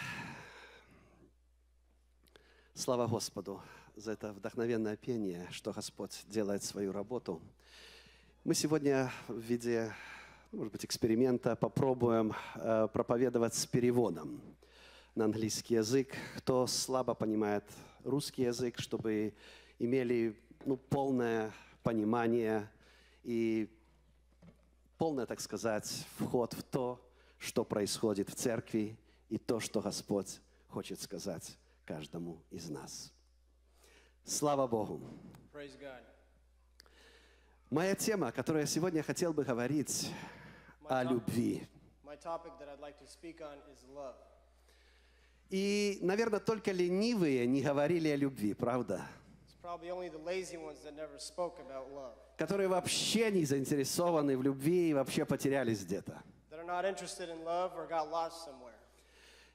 слава Господу за это вдохновенное пение, что Господь делает свою работу. Мы сегодня в виде, ну, может быть, эксперимента попробуем э, проповедовать с переводом на английский язык. Кто слабо понимает русский язык, чтобы имели ну, полное понимание и полное, так сказать, вход в то, что происходит в церкви и то, что Господь хочет сказать каждому из нас. Слава Богу! Моя тема, которую я сегодня хотел бы говорить о любви. Like. И, наверное, только ленивые не говорили о любви, правда? Которые вообще не заинтересованы в любви и вообще потерялись где-то.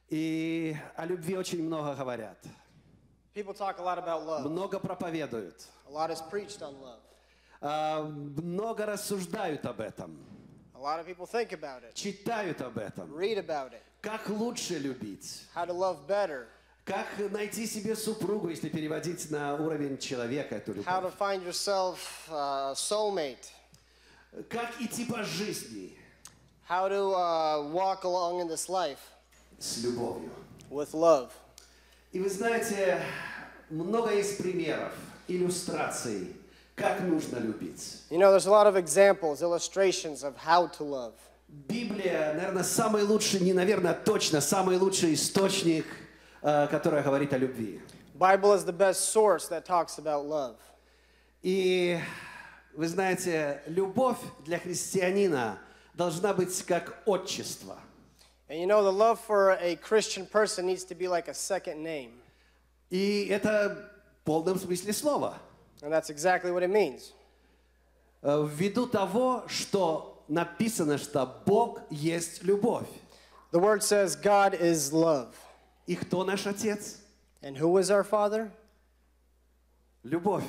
И о любви очень много говорят. People talk a lot about love. Много проповедуют. A lot is preached on love. а, много рассуждают об этом. A lot of people think about it, Читают об этом. read about it, Как лучше любить. how to love better, Как найти себе супругу, если переводить на уровень человека эту любовь. how to find yourself uh, soulmate, Как идти по жизни how to uh, walk along in this life с любовью. with love. И вы знаете, много есть примеров, иллюстраций, как нужно любить. You know, there's a lot of examples, illustrations of how to love. Библия, наверное, самый лучший, не наверное, точно, самый лучший источник, э, который говорит о любви. Bible is the best source that talks about love. И вы знаете, любовь для христианина должна быть как отчество. And you know, the love for a Christian person needs to be like a second name. И это в полном смысле слова. And that's exactly what it means. Э, Ввиду того, что написано, что Бог есть любовь. The word says God is love. И кто наш Отец? And who is our Father? Любовь,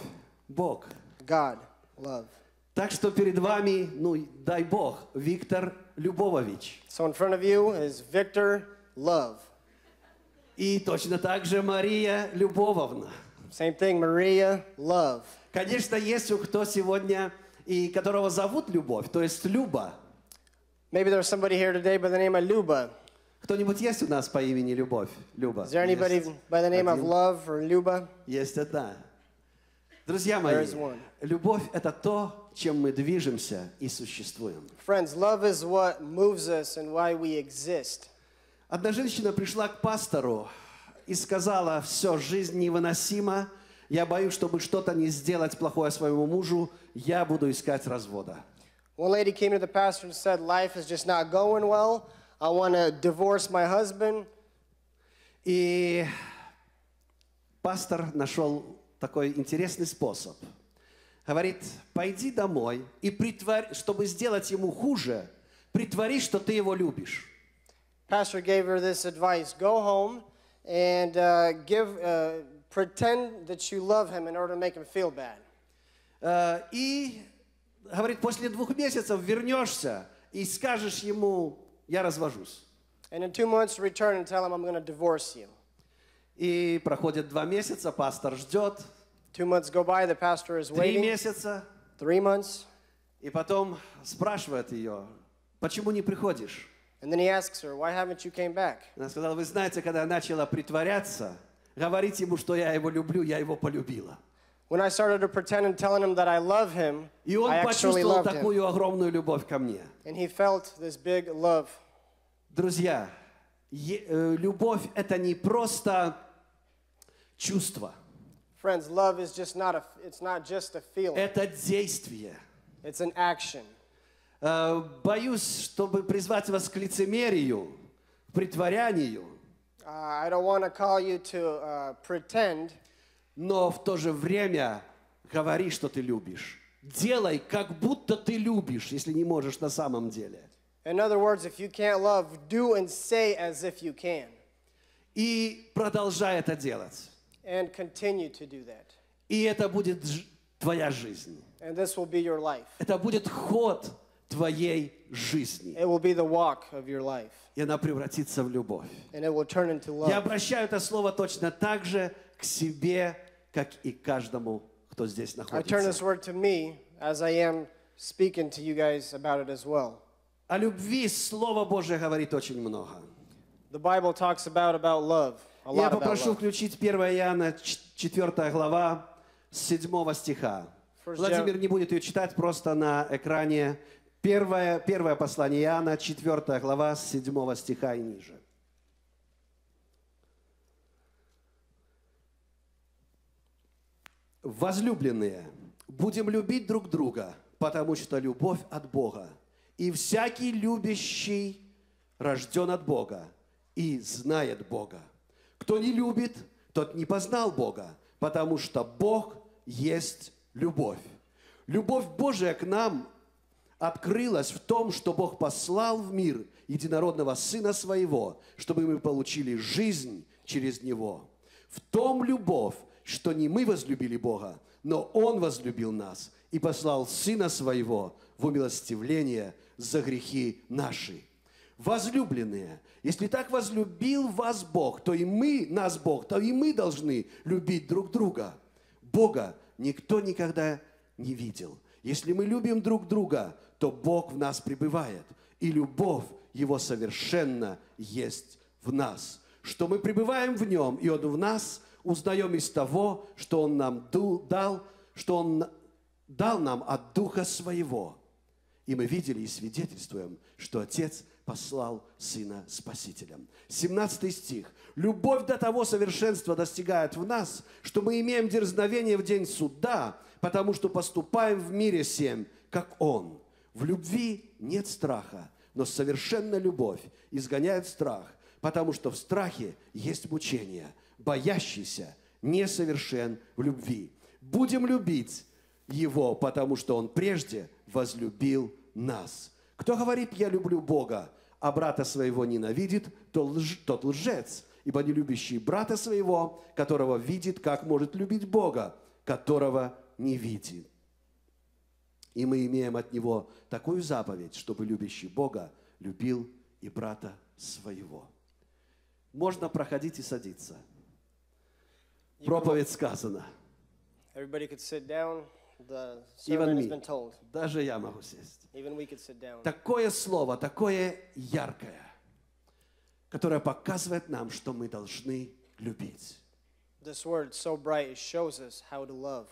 Бог. God, love. Так что перед вами, ну, дай Бог, Виктор Любовович. So in front of you is Victor Love. И точно так же Мария Любововна. Same thing, Maria Love. Конечно, есть у кто сегодня, и которого зовут Любовь, то есть Люба. Maybe there's somebody here today by the name of Luba. Кто-нибудь есть у нас по имени Любовь? Люба? Is there anybody Есть. by the name of Один. Love or Luba? Есть одна. Друзья мои, любовь – это то, чем мы движемся и существуем. Friends, love is what moves us and why we exist. Одна женщина пришла к пастору и сказала, все, жизнь невыносима, я боюсь, чтобы что-то не сделать плохое своему мужу, я буду искать развода. One lady came to the pastor and said, Life is just not going well. I want to divorce my husband. И пастор нашел такой интересный способ. Говорит, пойди домой и притворь, чтобы сделать ему хуже, притвори, что ты его любишь. Pastor gave her this advice go home and uh, give, uh, pretend that you love him in order to make him feel bad. Э, И, говорит, после двух месяцев вернешься и скажешь ему, я развожусь. And in two months, return and tell him, I'm going to divorce you. И проходит два месяца, пастор ждет, Two months go by, the pastor is три waiting. месяца, Three months. и потом спрашивает ее, почему не приходишь? And then he asks her, Why haven't you came back? Она сказала, вы знаете, когда я начала притворяться, говорить ему, что я его люблю, я его полюбила. When I started to pretend and telling him that I love him, И он I actually почувствовал loved him. такую огромную любовь ко мне. And he felt this big love. Друзья, е- э, любовь – это не просто чувство, Friends, love is just not a, it's not just a feeling. это действие. It's an action. Э, Боюсь, чтобы призвать вас к лицемерию, к притворянию, Uh, I don't want to call you to uh, pretend, но в то же время говори, что ты любишь. Делай, как будто ты любишь, если не можешь на самом деле. In other words, if you can't love, do and say as if you can, И продолжай это делать. and continue to do that. И это будет ж- твоя жизнь. And this will be your life. Это будет ход твоей жизни. It will be the walk of your life, И она превратится в любовь. and it will turn into Я love. обращаю это слово точно так же к себе, как и каждому, кто здесь I turn this находится. word to me as I am speaking to you guys about it as well. О любви Слово Божье говорит очень много. The Bible talks about about love, a Я попрошу включить 1 Иоанна, 4 глава, с 7 стиха. Владимир не будет ее читать, просто на экране. Первое, первое послание Иоанна, 4 глава, с 7 стиха и ниже. Возлюбленные, будем любить друг друга, потому что любовь от Бога. И всякий любящий рожден от Бога и знает Бога. Кто не любит, тот не познал Бога, потому что Бог есть любовь. Любовь Божия к нам открылась в том, что Бог послал в мир единородного Сына Своего, чтобы мы получили жизнь через Него. В том любовь, что не мы возлюбили Бога, но Он возлюбил нас и послал Сына Своего в умилостивление за грехи наши. Возлюбленные, если так возлюбил вас Бог, то и мы, нас Бог, то и мы должны любить друг друга. Бога никто никогда не видел. Если мы любим друг друга, то Бог в нас пребывает, и любовь Его совершенно есть в нас. Что мы пребываем в Нем, и Он в нас, узнаем из того, что Он нам дал, что Он дал нам от Духа Своего. И мы видели и свидетельствуем, что Отец послал Сына Спасителем. 17 стих. «Любовь до того совершенства достигает в нас, что мы имеем дерзновение в день суда, потому что поступаем в мире всем, как Он. В любви нет страха, но совершенная любовь изгоняет страх, потому что в страхе есть мучение. Боящийся несовершен в любви. Будем любить Его, потому что Он прежде возлюбил нас. Кто говорит, я люблю Бога, а брата своего ненавидит, то лж- тот лжец. Ибо не любящий брата своего, которого видит, как может любить Бога, которого не видит. И мы имеем от Него такую заповедь, чтобы любящий Бога любил и брата своего. Можно проходить и садиться. Проповедь сказана. Everybody could sit down. The Even has me. been told. Даже я могу сесть. Even we could sit down. Такое слово, такое яркое, которое показывает нам, что мы должны любить. This word so bright it shows us how to love.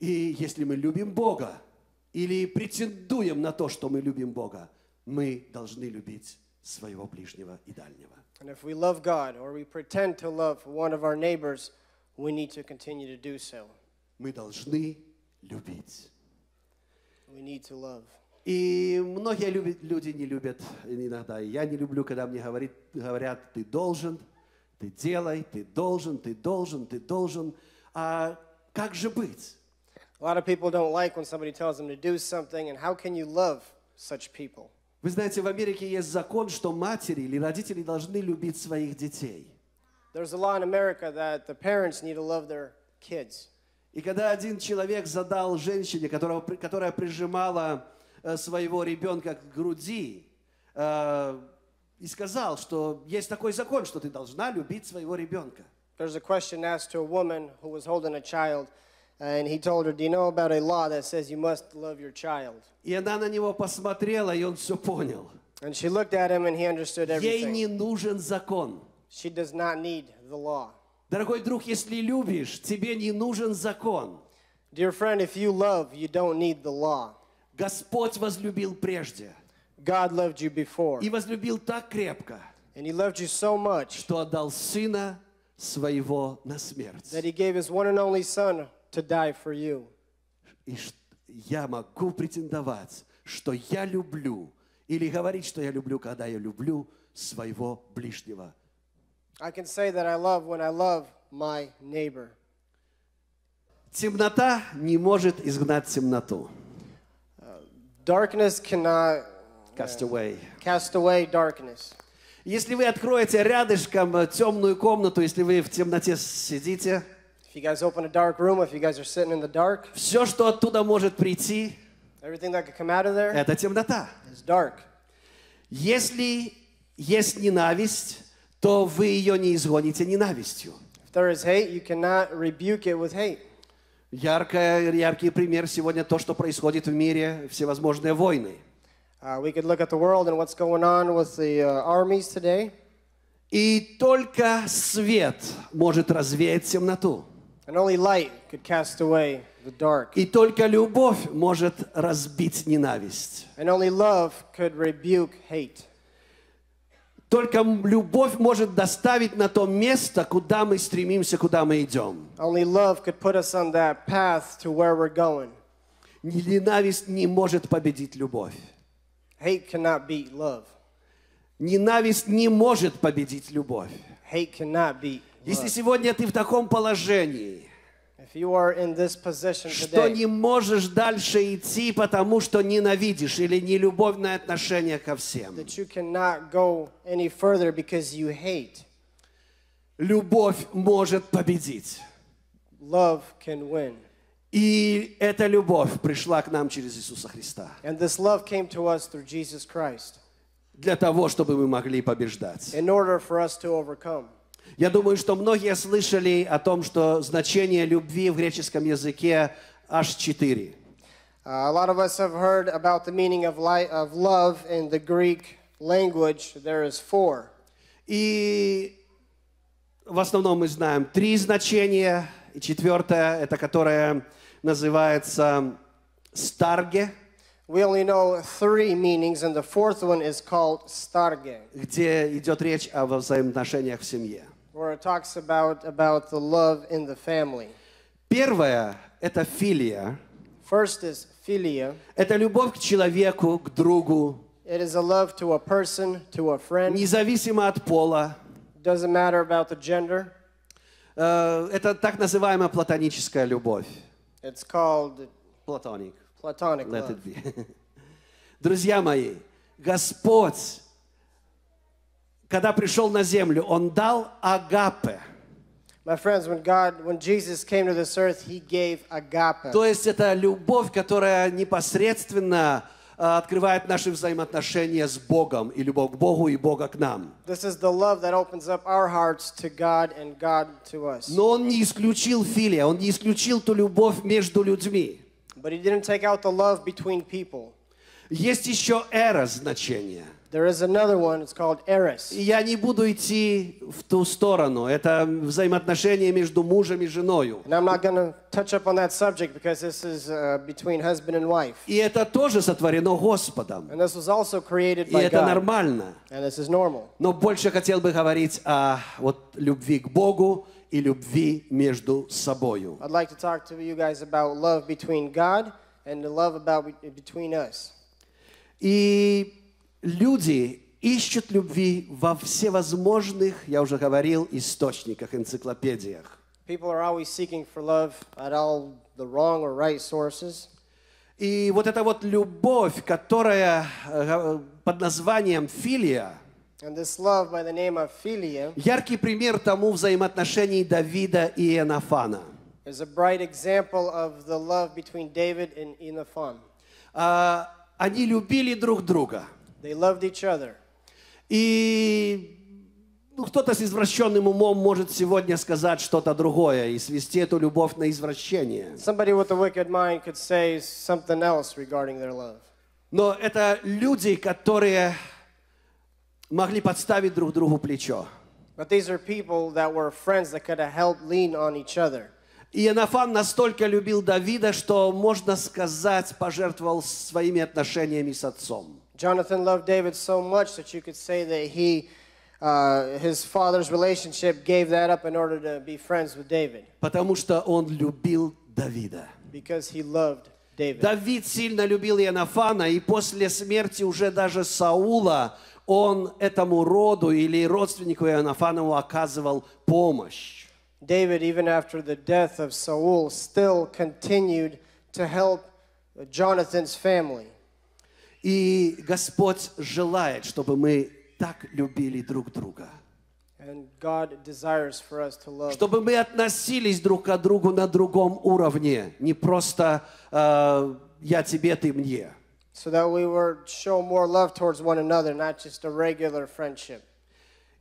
И если мы любим Бога или претендуем на то, что мы любим Бога, мы должны любить своего ближнего и дальнего. And if we love God or we pretend to love one of our neighbors, we need to continue to do so. Мы должны любить. We need to love. И многие люби- люди не любят иногда. Я не люблю, когда мне говорит, говорят, ты должен, ты делай, ты должен, ты должен, ты должен. А как же быть? A lot of people don't like when somebody tells them to do something, and how can you love such people? Вы знаете, в Америке есть закон, что матери или родители должны любить своих детей. There's a law in America that the parents need to love their kids. И когда один человек задал женщине, которого, которая прижимала э, своего ребенка к груди, э, и сказал, что есть такой закон, что ты должна любить своего ребенка. There's a question asked to a woman who was holding a child, and he told her, Do you know about a law that says you must love your child? И она на него посмотрела, и он все понял. And she looked at him, and he understood Ей everything. не нужен закон. She does not need the law. Дорогой друг, если любишь, тебе не нужен закон. Dear friend, if you love, you don't need the law. Господь возлюбил прежде. God loved you before, И возлюбил так крепко, and He loved you so much что отдал Сына Своего на смерть. that He gave His one and only Son to die for you. И я могу претендовать, что я люблю, или говорить, что я люблю, когда я люблю своего ближнего. I can say that I love when I love my neighbor. Темнота не может изгнать темноту. Darkness cannot Cast away. cast away darkness. Если вы откроете рядышком э, темную комнату, если вы в темноте сидите, If you guys open a dark room, if you guys are sitting in the dark, все, что оттуда может прийти, Everything that could come out of there Это темнота. is dark. Если есть ненависть, то вы ее не изгоните ненавистью. If there is hate, you cannot rebuke it with hate. Яркая, яркий пример сегодня то, что происходит в мире, всевозможные войны. Uh, we could look at the world and what's going on with the uh, armies today. И только свет может развеять темноту. And only light could cast away the dark. И только любовь может разбить ненависть. And only love could rebuke hate. Только любовь может доставить на то место, куда мы стремимся, куда мы идем. Only love could put us on that path to where we're going. Ненависть не может победить любовь. Hate cannot beat love. Ненависть не может победить любовь. Hate cannot beat Если сегодня ты в таком положении, что не можешь дальше идти, потому что ненавидишь или нелюбовное отношение ко всем. that you cannot go any further because you hate, Любовь может победить. love can win. И эта любовь пришла к нам через Иисуса Христа. And this love came to us through Jesus Christ Для того, чтобы мы могли побеждать. in order for us to overcome. Я думаю, что многие слышали о том, что значение любви в греческом языке аж четыре. Uh, a lot of us have heard about the meaning of, li- of love in the Greek language. There is four. И в основном мы знаем три значения. И четвертое, это которое называется старге, We only know three meanings, and the fourth one is called starge, где идет речь о взаимоотношениях в семье. Where it talks about, about the love in the family. Первое – это филия. First is philia. Это любовь к человеку, к другу, It is a love to a person, to a friend. независимо от пола. Doesn't matter about the gender. Э, Это так называемая платоническая любовь. It's called Платоник. platonic Let love. it be. Друзья мои, Господь, когда пришел на землю, Он дал агапе. My friends, when God, when Jesus came to this earth, He gave agape. То есть это любовь, которая непосредственно э, открывает наши взаимоотношения с Богом, и любовь к Богу, и Бога к нам. Но Он не исключил филия, Он не исключил ту любовь между людьми. But He didn't take out the love between people. Есть еще эра значение. There is another one, it's called eros. И я не буду идти в ту сторону. Это взаимоотношения между мужем и женою. And I'm not going to touch up on that subject because this is uh, between husband and wife. И это тоже сотворено Господом. And this was also created И by это God. нормально. And this is normal. Но больше хотел бы говорить о вот, любви к Богу и любви между собою. I'd like to talk to you guys about love between God and the love about between us. И люди ищут любви во всевозможных, я уже говорил, источниках, энциклопедиях. People are always seeking for love at all the wrong or right sources. И вот эта вот любовь, которая э, под названием филия, And this love by the name of philia яркий пример тому взаимоотношений Давида и Иоаннафана. is a bright example of the love between David and Enophan. А, Они любили друг друга. They loved each other. И ну, кто-то с извращенным умом может сегодня сказать что-то другое и свести эту любовь на извращение. Somebody with a wicked mind could say something else regarding their love. Но это люди, которые могли подставить друг другу плечо. But these are people that were friends that could have helped lean on each other. И Иоаннафан настолько любил Давида, что, можно сказать, пожертвовал своими отношениями с отцом. Jonathan loved David so much that you could say that he, uh, his father's relationship, gave that up in order to be friends with David Потому что он любил Давида. because he loved David. Давид сильно любил Иоаннафана, и после смерти уже даже Саула он этому роду или родственнику Иоаннафанову оказывал помощь. David, even after the death of Saul, still continued to help Jonathan's family. И Господь желает, чтобы мы так любили друг друга. Чтобы мы относились друг к другу на другом уровне, не просто э, я тебе, ты мне. So that we were show more love towards one another, not just a regular friendship.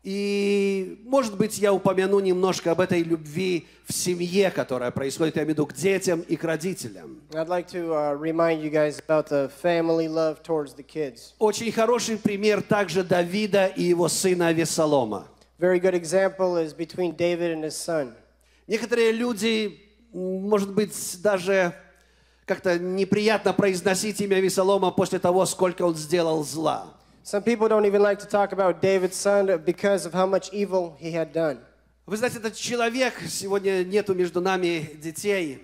И, может быть, я упомяну немножко об этой любви в семье, которая происходит, я имею в виду, к детям и к родителям. Like to uh. Очень хороший пример также Давида и его сына Весолома. Very good example is between David and his son. Некоторые люди, может быть, даже как-то неприятно произносить имя Весолома после того, сколько он сделал зла. Some people don't even like to talk about David's son because of how much evil he had done. Вы знаете, этот человек, сегодня нету между нами детей,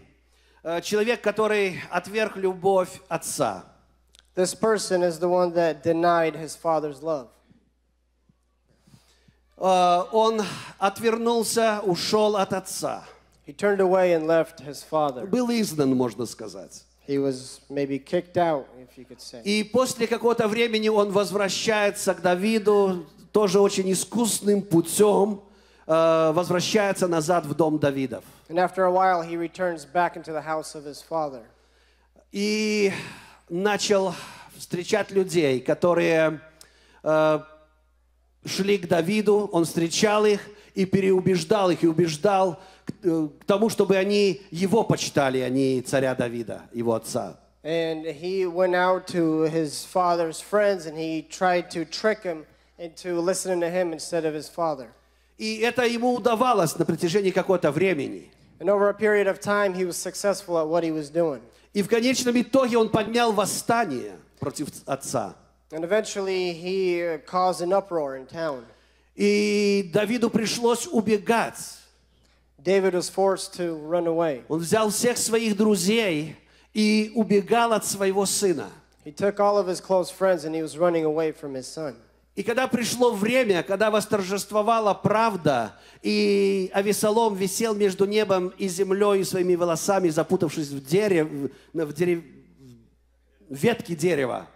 э, человек, который отверг любовь отца. This person is the one that denied his father's love. Э, Он отвернулся, ушел от отца. He turned away and left his father. Был изгнан, можно сказать. He was maybe kicked out, if you could say. И после какого-то времени он возвращается к Давиду, тоже очень искусным путем, э, возвращается назад в дом Давидов. And after a while, he returns back into the house of his father. И начал встречать людей, которые э, шли к Давиду, он встречал их и переубеждал их, и убеждал к, э, к тому, чтобы они его почитали, а не царя Давида, его отца. And he went out to his father's friends and he tried to trick him into listening to him instead of his father. И это ему удавалось на протяжении какого-то времени. And over a period of time, he was successful at what he was doing. И в конечном итоге он поднял восстание против отца. And eventually, he uh, caused an uproar in town. И Давиду пришлось убегать. David was forced to run away. Он взял всех своих друзей и убегал от своего сына. He took all of his close friends and he was running away from his son. И когда пришло время, когда восторжествовала правда, и Авесолом висел между небом и землей своими волосами, запутавшись в, дерев, в, дерев, ветке дерева,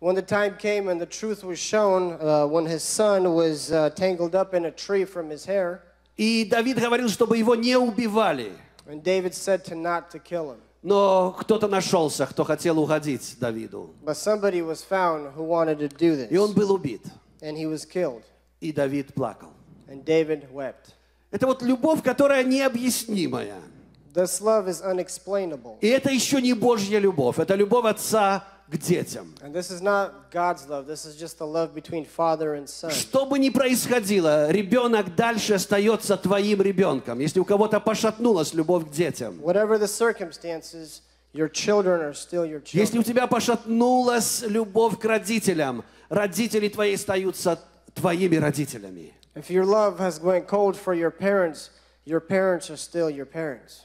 When the time came and the truth was shown, uh, when his son was uh, tangled up in a tree from his hair, и Давид говорил, чтобы его не убивали. and David said to not to kill him. Но кто-то нашелся, кто хотел угодить Давиду. But somebody was found who wanted to do this. И он был убит. And he was killed. И Давид плакал. And David wept. Это вот любовь, которая необъяснимая. This love is unexplainable. И это еще не Божья любовь, это любовь отца к детям. Что бы ни происходило, ребенок дальше остается твоим ребенком. Если у кого-то пошатнулась любовь к детям, Whatever the circumstances, your children are still your если у тебя пошатнулась любовь к родителям, родители твои остаются твоими родителями. If your love has went cold for your parents, your parents are still your parents.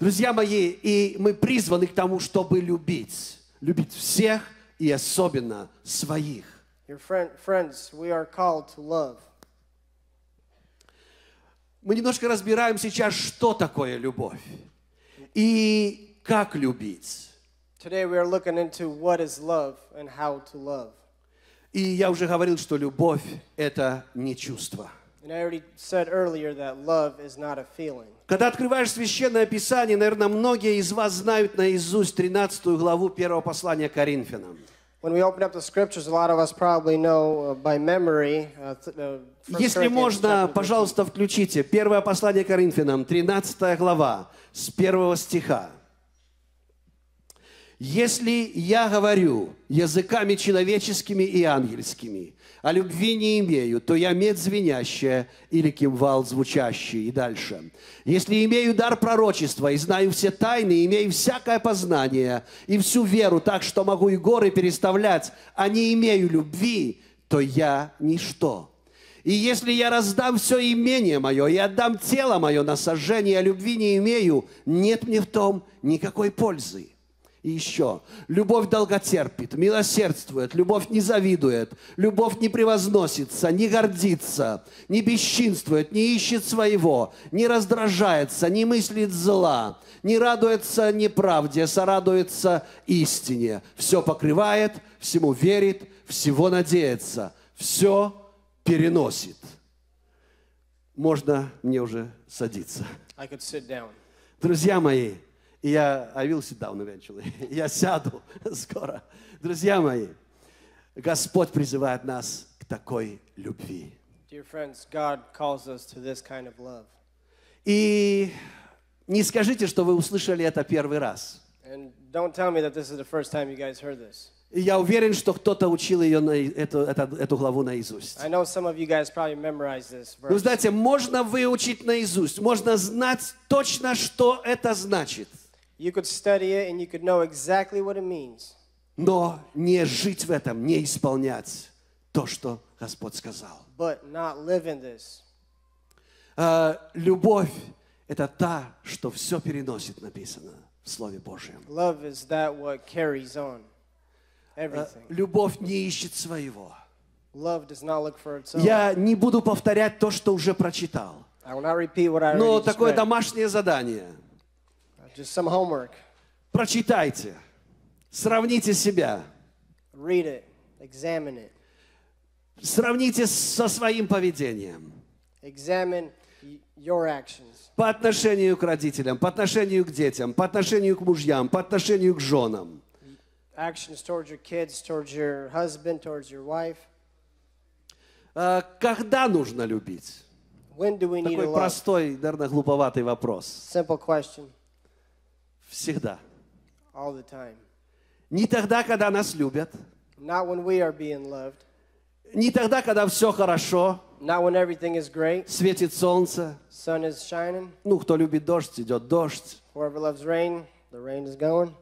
Друзья мои, и мы призваны к тому, чтобы любить. Любить всех и особенно своих. Your friend, friends, we are called to love. Мы немножко разбираем сейчас, что такое любовь и как любить. Today we are looking into what is love and how to love. И я уже говорил, что любовь – это не чувство. Когда открываешь Священное Писание, наверное, многие из вас знают наизусть 13 главу первого послания Коринфянам. When we open up the scriptures, a lot of us probably know uh, by memory. Uh, uh, Если можно, chapter 15. пожалуйста, включите. Первое послание Коринфянам, 13 глава, с первого стиха. Если я говорю языками человеческими и ангельскими, а любви не имею, то я мед звенящая или кимвал звучащий. И дальше. Если имею дар пророчества и знаю все тайны, имею всякое познание и всю веру так, что могу и горы переставлять, а не имею любви, то я ничто. И если я раздам все имение мое и отдам тело мое на сожжение, а любви не имею, нет мне в том никакой пользы. И еще, любовь долготерпит, милосердствует, любовь не завидует, любовь не превозносится, не гордится, не бесчинствует, не ищет своего, не раздражается, не мыслит зла, не радуется неправде, сорадуется истине. Все покрывает, всему верит, всего надеется, все переносит. можно мне уже садиться. Друзья мои, и я, I will sit down eventually. Я сяду скоро. Друзья мои, Господь призывает нас к такой любви. Dear friends, God calls us to this kind of love. И не скажите, что вы услышали это первый раз. And don't tell me that this is the first time you guys heard this. И я уверен, что кто-то учил ее на, эту, эту, эту главу наизусть. I know some of you guys probably memorized this Вы verse. знаете, можно выучить наизусть, можно знать точно, что это значит, You could study it and you could know exactly what it means. но не жить в этом, не исполнять то, что Господь сказал. But not live in this. А, любовь – это та, что все переносит, написано в Слове Божьем. Love is that what carries on А, everything. любовь не ищет своего. Love does not look for itself. Я не буду повторять то, что уже прочитал, I will not repeat what I но такое домашнее задание. Just some homework. Прочитайте, сравните себя, Read it. Examine it. сравните со своим поведением. Examine your actions. По отношению к родителям, по отношению к детям, по отношению к мужьям, по отношению к женам. Actions towards your kids, towards your husband, towards your wife. А, Когда нужно любить? When do we need Такой простой, наверное, глуповатый вопрос. Simple question. Всегда. All the time. Не тогда, когда нас любят, Not when we are being loved. не тогда, когда все хорошо, Not when everything is great. светит солнце. Sun is shining. Ну, кто любит дождь, идет дождь. Whoever loves rain, the rain is going.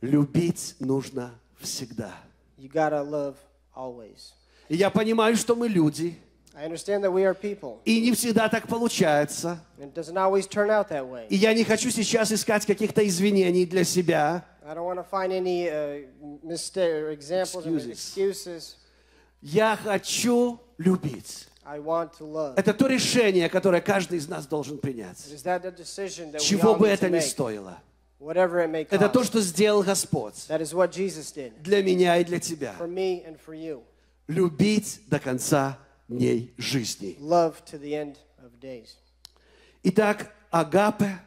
Любить нужно всегда. You gotta love always. И я понимаю, что мы люди, I understand that we are people. и не всегда так получается. And it doesn't always turn out that way. И я не хочу сейчас искать каких-то извинений для себя. I don't want to find any uh, Excuses. excuses. Я хочу любить. I want to love. Это то решение, которое каждый из нас должен принять. That that Чего бы это ни стоило. Whatever it may Это то, что сделал Господь That is what Jesus did для меня и для тебя. for me and for you. Любить до конца дней жизни. Love to the end of days. Итак, агапе,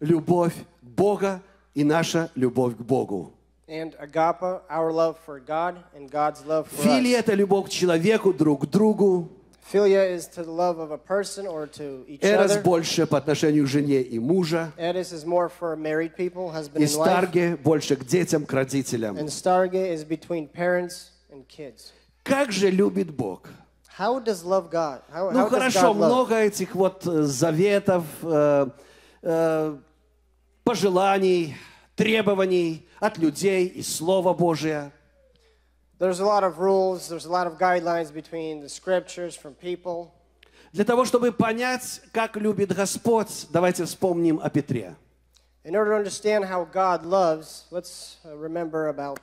любовь Бога и наша любовь к Богу. And agape, our love for God and God's love for Филия – это любовь к человеку, друг к другу. Philia is to the love of a person or to each Эрос other. больше по отношению к жене и мужа. Edis is more for married people, husband И. Старге больше к детям, к родителям. And Starge is between parents and kids. Как же любит Бог? How does love God? How, Ну how does хорошо, God love? много этих вот э, заветов, э, э, пожеланий, требований от людей и Слова Божия. There's a lot of rules, there's a lot of guidelines between the scriptures from people. Для того, чтобы понять, как любит Господь, давайте вспомним о Петре. In order to understand how God loves, let's uh, remember about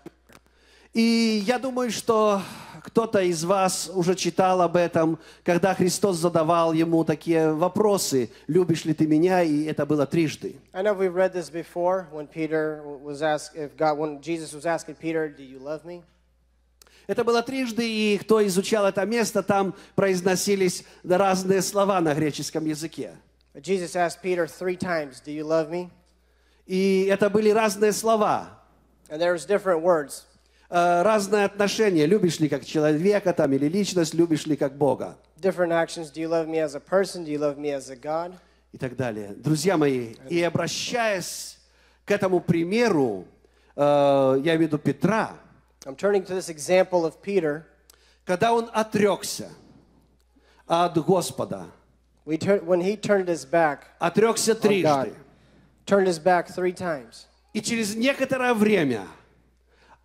И я думаю, что кто-то из вас уже читал об этом, когда Христос задавал ему такие вопросы, любишь ли ты меня, и это было трижды. I know we've read this before when Peter was asked if God when Jesus was asking Peter, "Do you love me?" Это было трижды, и кто изучал это место, там произносились разные слова на греческом языке. Jesus asked Peter three times, "Do you love me?" И это были разные слова, And there's different words. Э, разное отношение. Любишь ли как человека там, или личность, любишь ли как Бога Different actions. Do you love me as a person? Do you love me as a God? и так далее. Друзья мои, и обращаясь к этому примеру, э, я имею в виду Петра, I'm turning to this example of Peter. когда он отрекся от Господа, We tur- when he turned his back отрекся on God, трижды, turned his back three times. и через некоторое время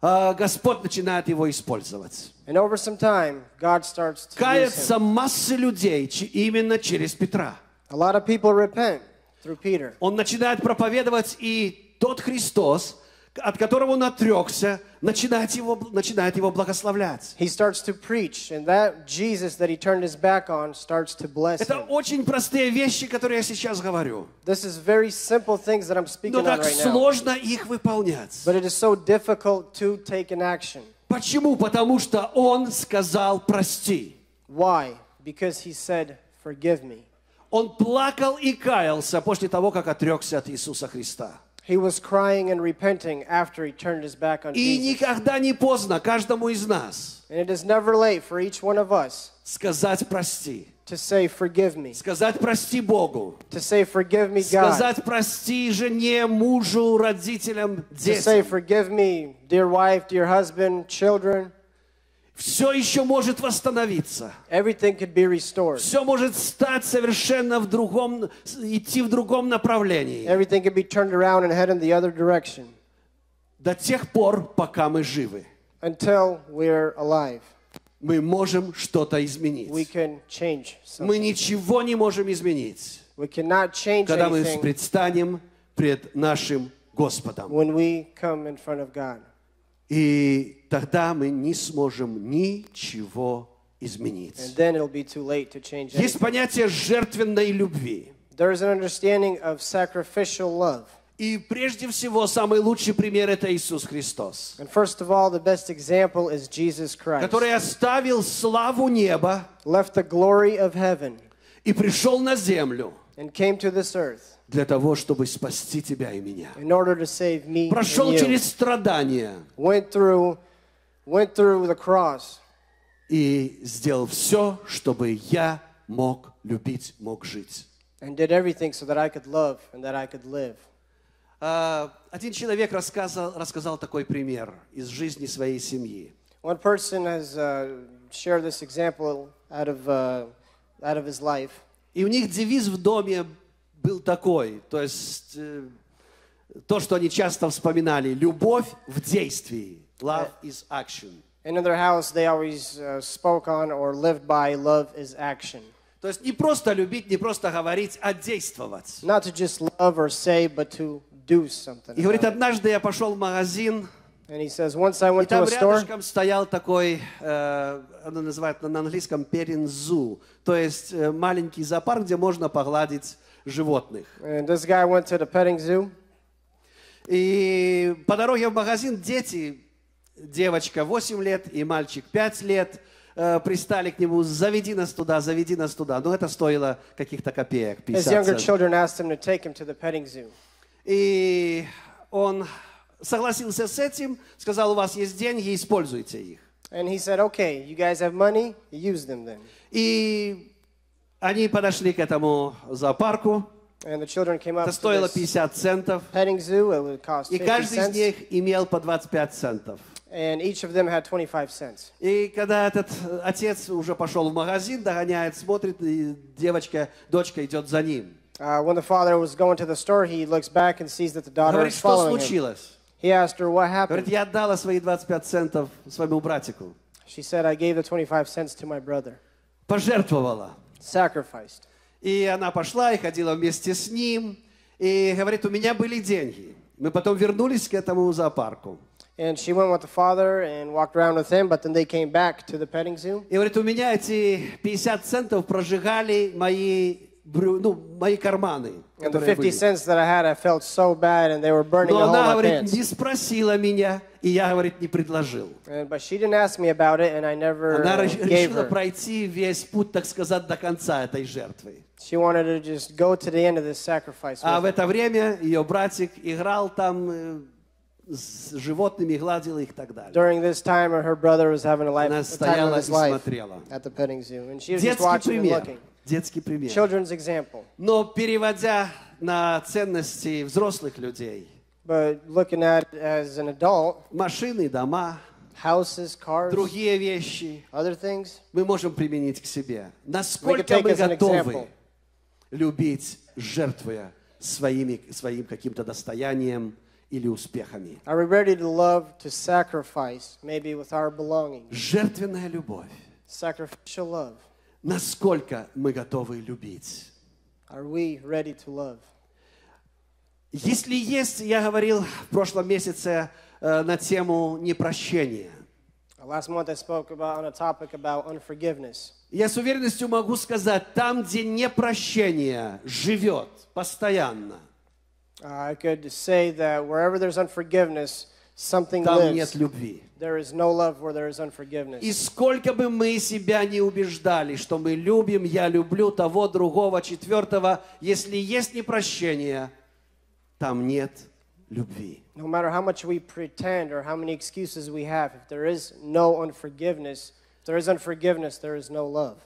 Господь начинает его использовать. And over some time, God starts to use Кается him. масса людей именно через Петра. A lot of people repent through Peter. Он начинает проповедовать, и тот Христос, от которого он отрекся, начинает его, начинает его благословлять. He starts to preach, and that Jesus that he turned his back on starts to bless Это him. очень простые вещи, которые я сейчас говорю. This is very simple things that I'm speaking Но on так right now. сложно их выполнять. But it is so difficult to take an action. Почему? Потому что он сказал «прости». Why? Because he said, Forgive me. Он плакал и каялся после того, как отрекся от Иисуса Христа. He was crying and repenting after he turned his back on И Jesus. никогда не поздно каждому из нас And it is never late for each one of us сказать прости. to say, Forgive me. Сказать прости Богу. To say, Forgive me, God. Сказать прости жене, мужу, родителям, To say, детям. Forgive me, dear wife, dear husband, children. Все еще может восстановиться. Everything be restored. Все может стать совершенно в другом, идти в другом направлении. Everything be turned around and head in the other direction До тех пор, пока мы живы, until we're alive. мы можем что-то We изменить. can change Мы ничего не можем изменить, We cannot change когда мы anything предстанем пред нашим Господом. when we come in front of God. И тогда мы не сможем ничего изменить. Есть понятие жертвенной любви. There is an understanding of sacrificial love. И прежде всего, самый лучший пример – это Иисус Христос, all, который оставил славу неба left the glory of heaven и пришел на землю and came to this earth для того, чтобы спасти тебя и меня. in order to save me and Прошел через страдания Went through, went through the cross и сделал все, чтобы я мог любить, мог жить. and did everything so that I could love and that I could live. А, Один человек рассказал, рассказал такой пример из жизни своей семьи. One person has uh, shared this example out of, uh, out of his life. И у них девиз в доме был такой, то есть э, то, что они часто вспоминали, любовь в действии, love is action. In their house, they always uh, spoke on or lived by love is action. То есть не просто любить, не просто говорить, а действовать. Not to just love or say, but to do something. И говорит, однажды я пошел в магазин, And he says, once I и went to там a store, рядышком стоял такой, э, оно называют на английском перензу, то есть э, маленький зоопарк, где можно погладить животных. and this guy went to the petting zoo. И по дороге в магазин дети, девочка 8 лет и мальчик 5 лет, э, пристали к нему, заведи нас туда, заведи нас туда. Ну, это стоило каких-то копеек, His 50 younger центов. children asked him to take him to the petting zoo. И он согласился с этим, сказал, у вас есть деньги, используйте их. And he said, okay, you guys have money, use them then. И они подошли к этому зоопарку. And the children came up Это стоило this 50 центов. petting zoo. It cost И 50 каждый из них имел по 25 центов. And each of them had 25 cents. И когда этот э, отец уже пошел в магазин, догоняет, смотрит, и девочка, дочка идет за ним. Uh, when the father was going to the store, he looks back and sees that the daughter Говорит, is что following him. случилось? He asked her, what Говорит, happened? я отдала свои 25 центов своему братику. She said, I gave the 25 cents to my brother. Пожертвовала. Sacrificed. И она пошла и ходила вместе с ним. И говорит, у меня были деньги. Мы потом вернулись к этому зоопарку. And she went with the father and walked around with him, but then they came back to the petting zoo. И говорит, у меня эти 50 центов прожигали мои, ну, мои карманы. And the которые 50 были. cents that I had, I felt so bad, and they were burning Но она, говорит, не спросила меня, и я, говорит, не предложил. And, but she didn't ask me about it, and I never Она uh, gave решила her. пройти весь путь, так сказать, до конца этой жертвы. She wanted to just go to the end of this sacrifice. А в это время ее братик играл там э, с животными, гладил их и так далее. During this time, her brother was having a, life, Она стояла и смотрела. at the petting zoo, and she was just Детский watching and пример. looking. Детский пример. Children's example. Но переводя на ценности взрослых людей, But looking at it as an adult, машины, дома, houses, cars, другие вещи, other things, мы можем применить к себе. Насколько мы готовы любить, жертвуя своими, своим каким-то достоянием или успехами. Are we ready to love, to sacrifice, maybe with our belongings? Жертвенная любовь. Sacrificial love. Насколько мы готовы любить. Are we ready to love? Если есть, я говорил в прошлом месяце э, на тему непрощения. Uh, Last month I spoke about on a topic about unforgiveness. Я с уверенностью могу сказать, там, где непрощение живет постоянно, Uh, I could say that wherever there's unforgiveness, something там lives. нет любви. There is no love where there is unforgiveness. И сколько бы мы себя не убеждали, что мы любим, я люблю того, другого, четвертого, если есть непрощение, там нет любви. No matter how much we pretend or how many excuses we have, if there is no unforgiveness, if there is unforgiveness, there is no love.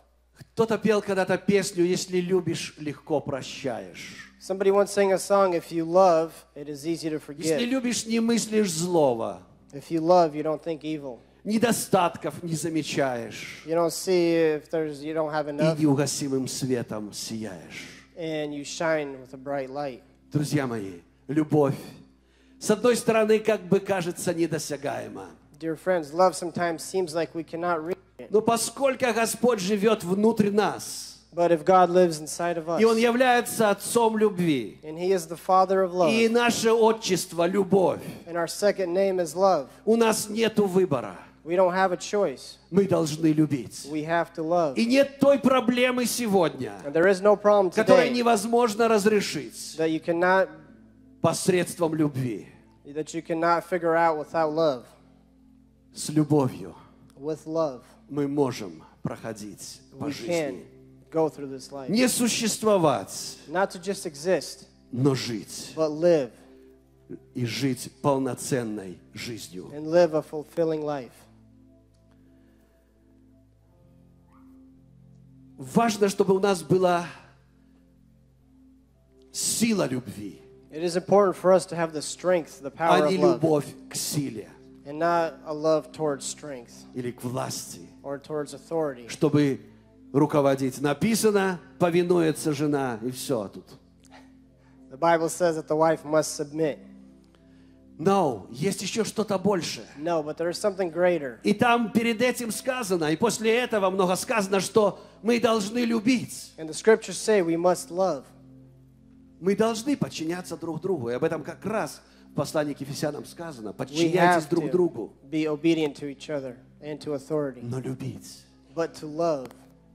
Кто-то пел когда-то песню «Если любишь, легко прощаешь». Somebody once sang a song, if you love, it is easy to forgive. Если любишь, не мыслишь злого, If you love, you don't think evil. недостатков не замечаешь You don't see if there's you don't have и enough, неугасимым светом сияешь. and you shine with a bright light. Друзья мои, любовь, с одной стороны, как бы кажется недосягаема. Dear friends, love sometimes seems like we cannot reach it. Но поскольку Господь живет внутрь нас, But if God lives inside of us, и Он является Отцом любви, and He is the Father of love, и наше отчество – любовь, and our second name is love, у нас нет выбора. we don't have a choice. Мы должны любить. We have to love. И нет той проблемы сегодня, And there is no problem today невозможно разрешить that you cannot посредством любви. that you cannot figure out without love. С любовью With love, мы можем проходить по we жизни. can go through this life. Не существовать, Not to just exist, но жить. but live И жить полноценной жизнью. and live a fulfilling life. Важно, чтобы у нас была сила любви, It is important for us to have the strength, the а power не of love, любовь к силе and not a love towards strength или к власти, or towards authority. чтобы руководить. Написано, повинуется жена, и все тут. The Bible says that the wife must submit. Но есть еще что-то большее. No, but there is something greater. И там перед этим сказано, и после этого много сказано, что мы должны любить. And the scriptures say we must love. Мы должны подчиняться друг другу. И об этом как раз в послании к Ефесянам сказано. Подчиняйтесь друг другу. be obedient to each other and to authority. Но любить. But to love,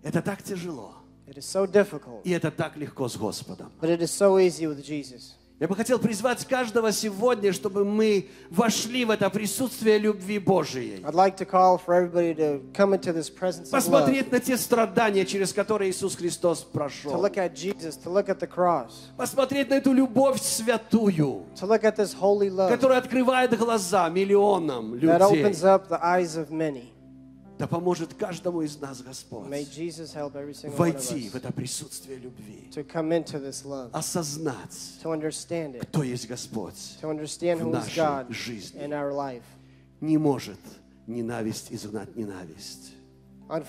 Это так тяжело. it is so difficult, И это так легко с Господом. but it is so easy with Jesus. Я бы хотел призвать каждого сегодня, чтобы мы вошли в это присутствие любви Божией. Like Посмотреть на те страдания, через которые Иисус Христос to прошел. look at Jesus, Посмотреть на эту любовь святую, которая открывает глаза миллионам людей. Да поможет каждому из нас Господь войти в это присутствие любви, осознать, кто есть Господь. в нашей жизни. Не может ненависть изгнать ненависть. Но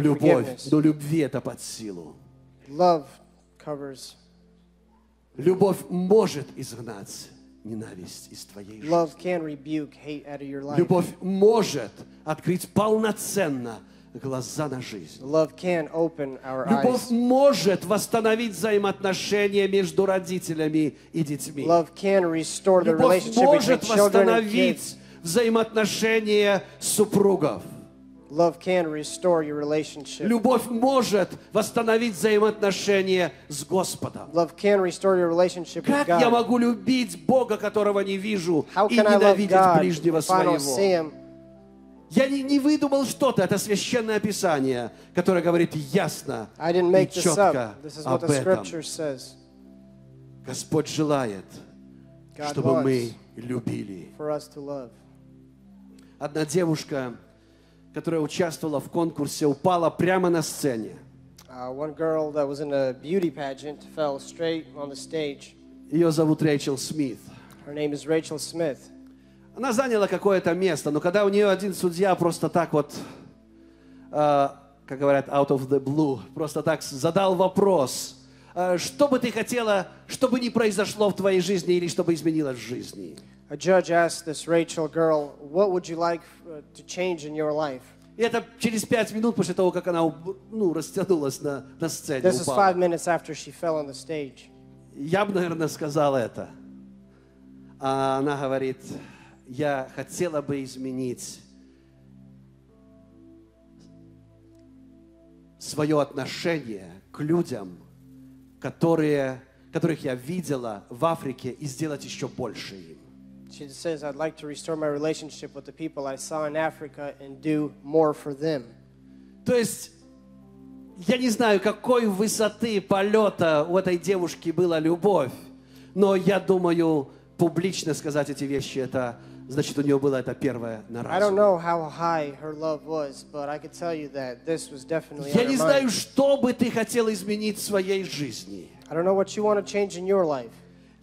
любовь, но любви это под силу. Love covers. Любовь может изгнать ненависть из твоей. Love can rebuke hate out of your life. Любовь может открыть полноценно глаза на жизнь. Love can open our Любовь eyes. может восстановить взаимоотношения между родителями и детьми. Love can restore the Любовь relationship between может children and kids. восстановить взаимоотношения супругов. Love can restore your relationship. Любовь может восстановить взаимоотношения с Господом. Love can restore your relationship with Как я God. могу любить Бога, которого не вижу, How и ненавидеть God ближнего своего? Я не, не выдумал что-то, это священное писание, которое говорит ясно I didn't и четко up. This is what об the этом. Господь желает, God чтобы мы любили. for us to love. Одна девушка, которая участвовала в конкурсе, упала прямо на сцене. Uh, one girl that was in a beauty pageant fell straight on the stage. Ее зовут Рэйчел Смит. Her name is Rachel Smith. Она заняла какое-то место, но когда у нее один судья просто так вот, э, как говорят, out of the blue, просто так задал вопрос, э, что бы ты хотела, чтобы не произошло в твоей жизни или чтобы изменилось в жизни? A judge asked this Rachel girl, What would you like uh, to change in your life? И это через пять минут после того, как она ну, растянулась на, на сцене, This is five minutes after she fell on the stage. Я бы, наверное, сказал это. А она говорит, я хотела бы изменить свое отношение к людям, которые, которых я видела в Африке, и сделать еще больше им. She says, I'd like to restore my relationship with the people I saw in Africa and do more for them. То есть, я не знаю, какой высоты полета у этой девушки была любовь, но я думаю, публично сказать эти вещи, это значит, у нее было это первое на I don't разум. know how high her love was, but I can tell you that this was definitely Я не знаю, что бы ты хотел изменить в своей жизни. I don't know what you want to change in your life.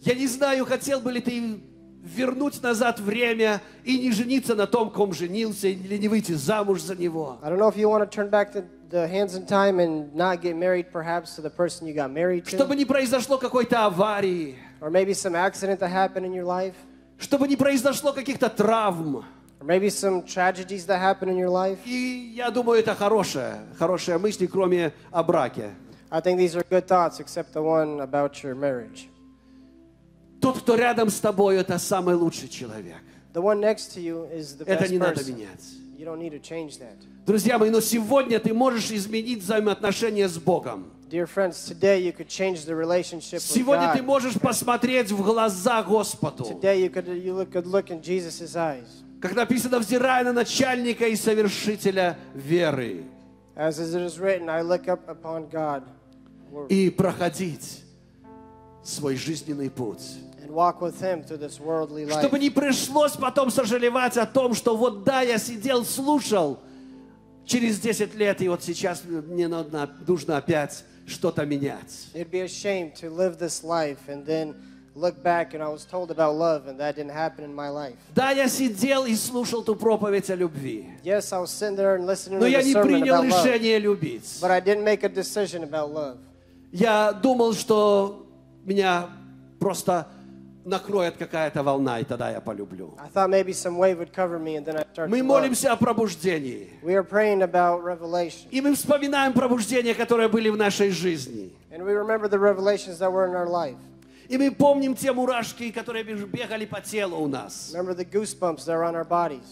Я не знаю, хотел бы ли ты вернуть назад время и не жениться на том, ком женился, или не выйти замуж за него. I don't know if you want to turn back the, the hands in time and not get married perhaps to the person you got married to. Чтобы не произошло какой-то аварии, Or maybe some accident that happened in your life. чтобы не произошло каких-то травм. Or maybe some tragedies that happened in your life. И я думаю, это хорошая, хорошая мысль, кроме о браке. I think these are good thoughts, except the one about your marriage. Тот, кто рядом с тобой, это самый лучший человек. The one next to you is the Это best не надо person. менять. You don't need to change that. Друзья мои, но сегодня ты можешь изменить взаимоотношения с Богом. Dear friends, today you could change the relationship with Сегодня ты God. можешь посмотреть в глаза Господу. Today you could you could look in Jesus' eyes. Как написано, взирая на начальника и совершителя веры. As it is written, I look up upon God И проходить свой жизненный путь. And walk with Him through this worldly life. Чтобы не пришлось потом сожалевать о том, что вот да, я сидел, слушал через 10 лет, и вот сейчас мне надо, нужно опять что-то менять. It'd be a shame to live this life and then look back and I was told about love and that didn't happen in my life. Да, я сидел и слушал ту проповедь о любви, Yes, I was sitting there and listening но to я the не sermon принял about love, решение любить. but I didn't make a decision about love. Я думал, что меня просто накроет какая-то волна, и тогда я полюблю. I thought maybe some wave would cover me and then I'd start Мы to love. молимся о пробуждении. We are praying about revelation. И мы вспоминаем пробуждения, которые были в нашей жизни. And we remember the revelations that were in our life. И мы помним те мурашки, которые беж- бегали по телу у нас. Remember the goosebumps that are on our bodies.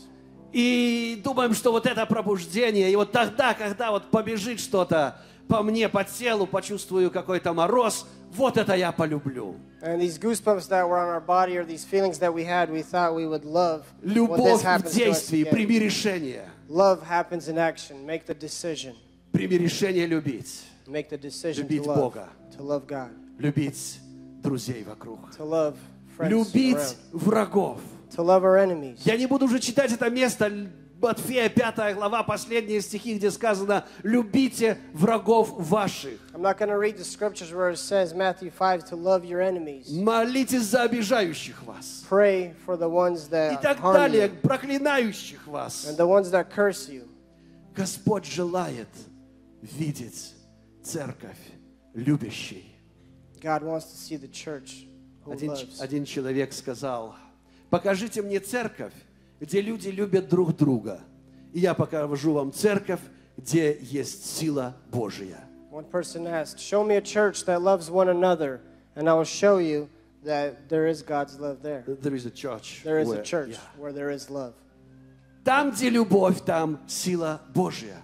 И думаем, что вот это пробуждение, и вот тогда, когда вот побежит что-то по мне, по телу, почувствую какой-то мороз, вот это я полюблю. And these goosebumps that were on our body or these feelings that we had, we thought we would love when this Любовь в happens to us действии, again. прими решение. Love happens in action. Make the decision. Прими решение любить. Make the decision to Любить love. Бога. To love God. Любить друзей вокруг. To love friends Любить around. врагов. To love our enemies. Я не буду уже читать это место, Матфея 5 глава, последние стихи, где сказано «Любите врагов ваших». I'm not going to read the scriptures where it says, Matthew 5, to love your enemies. Молитесь за обижающих вас. Pray for the ones И that так harm далее, you проклинающих вас. and the ones that curse you. Господь желает видеть церковь любящей. God wants to see the church who Один, loves. один человек сказал, покажите мне церковь, где люди любят друг друга. И я покажу вам церковь, где есть сила Божья. One person asked, Show me a church that loves one another, and I will show you that there is God's love there. There is a church. There is where- a church yeah. where there is love. Там, где любовь, там сила Божья.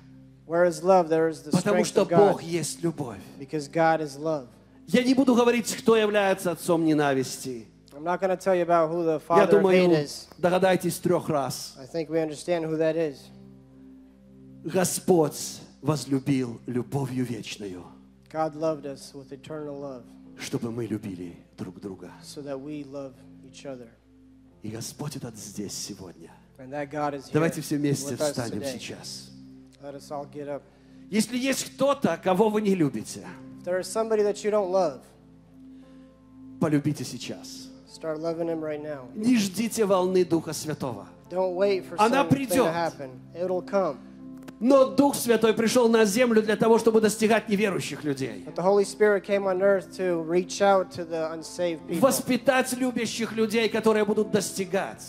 Where is love, there is the Потому что of Бог God. есть любовь. Because God is love. Я не буду говорить, кто является отцом ненависти. I'm not going to tell you about who the Я father of hate думаю, is. догадайтесь трех раз. I think we understand who that is. Господь возлюбил любовью вечную, God loved us with eternal love чтобы мы любили друг друга. so that we love each other. И Господь этот здесь сегодня. And that God is here Давайте все вместе with us встанем today. сейчас. Let us all get up. Если есть кто-то, кого вы не любите, If there is somebody that you don't love, полюбите сейчас. Start loving him right now. Не ждите волны Духа Святого. Don't wait for Она something to придет. happen. It'll come. Но Дух Святой пришел на землю для того, чтобы достигать неверующих людей. Воспитать любящих людей, которые будут достигать.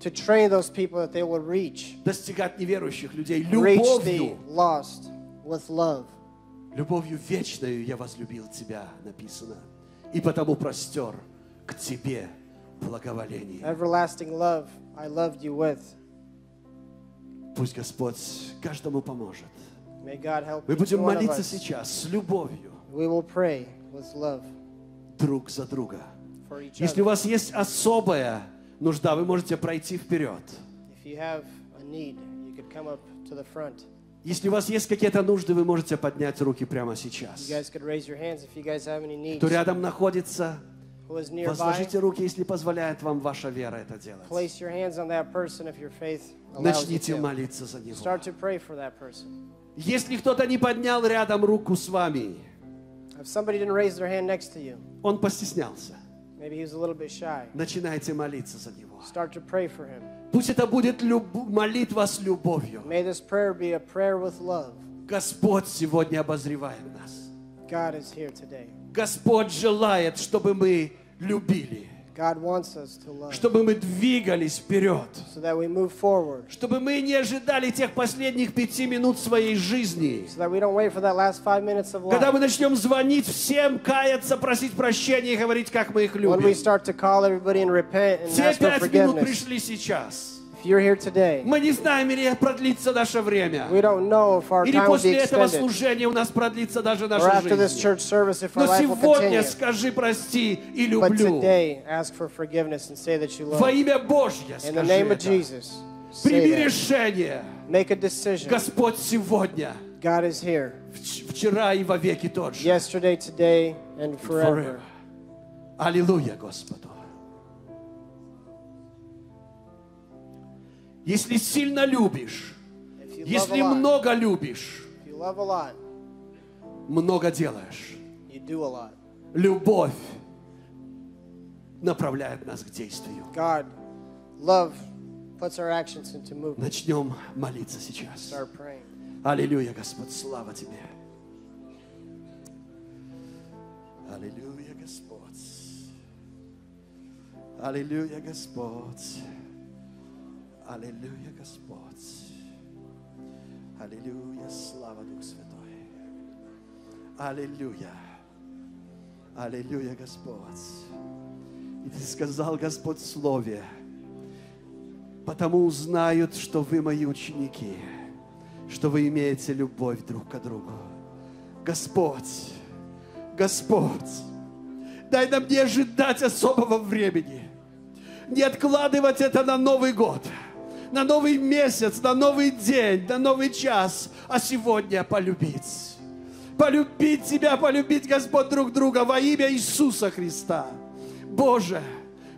to train those people that they will reach, Достигать неверующих людей reach the любовью. lost with love. Любовью вечную я возлюбил тебя, написано. И потому простер к тебе благоволение. Everlasting love I loved you with. Пусть Господь каждому поможет. May God help Мы будем молиться сейчас с любовью We will pray with love друг за друга. for each Если у other. вас есть особая нужда, вы можете пройти вперед. If you have a need, you could come up to the front. Если у вас есть какие-то нужды, вы можете поднять руки прямо сейчас. Кто рядом находится, возложите руки, если позволяет вам ваша вера это делать. place your hands on that person if your faith allows you Начните молиться за него. Start to pray for that person. Если кто-то не поднял рядом руку с вами, If somebody didn't raise their hand next to you, он постеснялся, maybe he was a little bit shy, начинайте молиться за него. start to pray for him. Пусть это будет люб- молитва с любовью. May this prayer be a prayer with love. Господь сегодня обозревает нас. God is here today. Господь желает, чтобы мы любили, God wants us to love. Чтобы мы двигались вперед, so that we move forward, чтобы мы не ожидали тех последних пяти минут своей жизни, so that we don't wait for that last five minutes of когда мы начнем звонить всем, каяться, просить прощения и говорить, как мы их When we любим. start to call everybody and repent and Те ask for пять минут пришли сейчас. If you're here today, Мы не знаем, или продлится наше время. we don't know if our Или time will be после этого служения у нас продлится даже Or наша this жизнь. church service, if Но our сегодня скажи прости и But люблю. today, ask for forgiveness and say that you love. Во имя Божье In the скажи name of это. Jesus, Прими решение. Make a decision. Господь сегодня, God is here. вч- вчера и во веки тот же. Yesterday, today, and. Forever. Аллилуйя Господу. Если сильно любишь, если много любишь, много делаешь. Любовь направляет нас к действию. God, love puts our actions into movement. Начнем молиться сейчас. Start praying. Аллилуйя, Господь, слава Тебе. Аллилуйя, Господь. Аллилуйя, Господь. Аллилуйя, Господь. Аллилуйя, слава Дух Святой. Аллилуйя. Аллилуйя, Господь. И Ты сказал, Господь, Слове, потому узнают, что вы мои ученики, что вы имеете любовь друг к другу. Господь, Господь, дай нам не ожидать особого времени, не откладывать это на Новый год, на новый месяц, на новый день, на новый час, а сегодня полюбить. Полюбить Тебя, полюбить, Господь, друг друга во имя Иисуса Христа. Боже,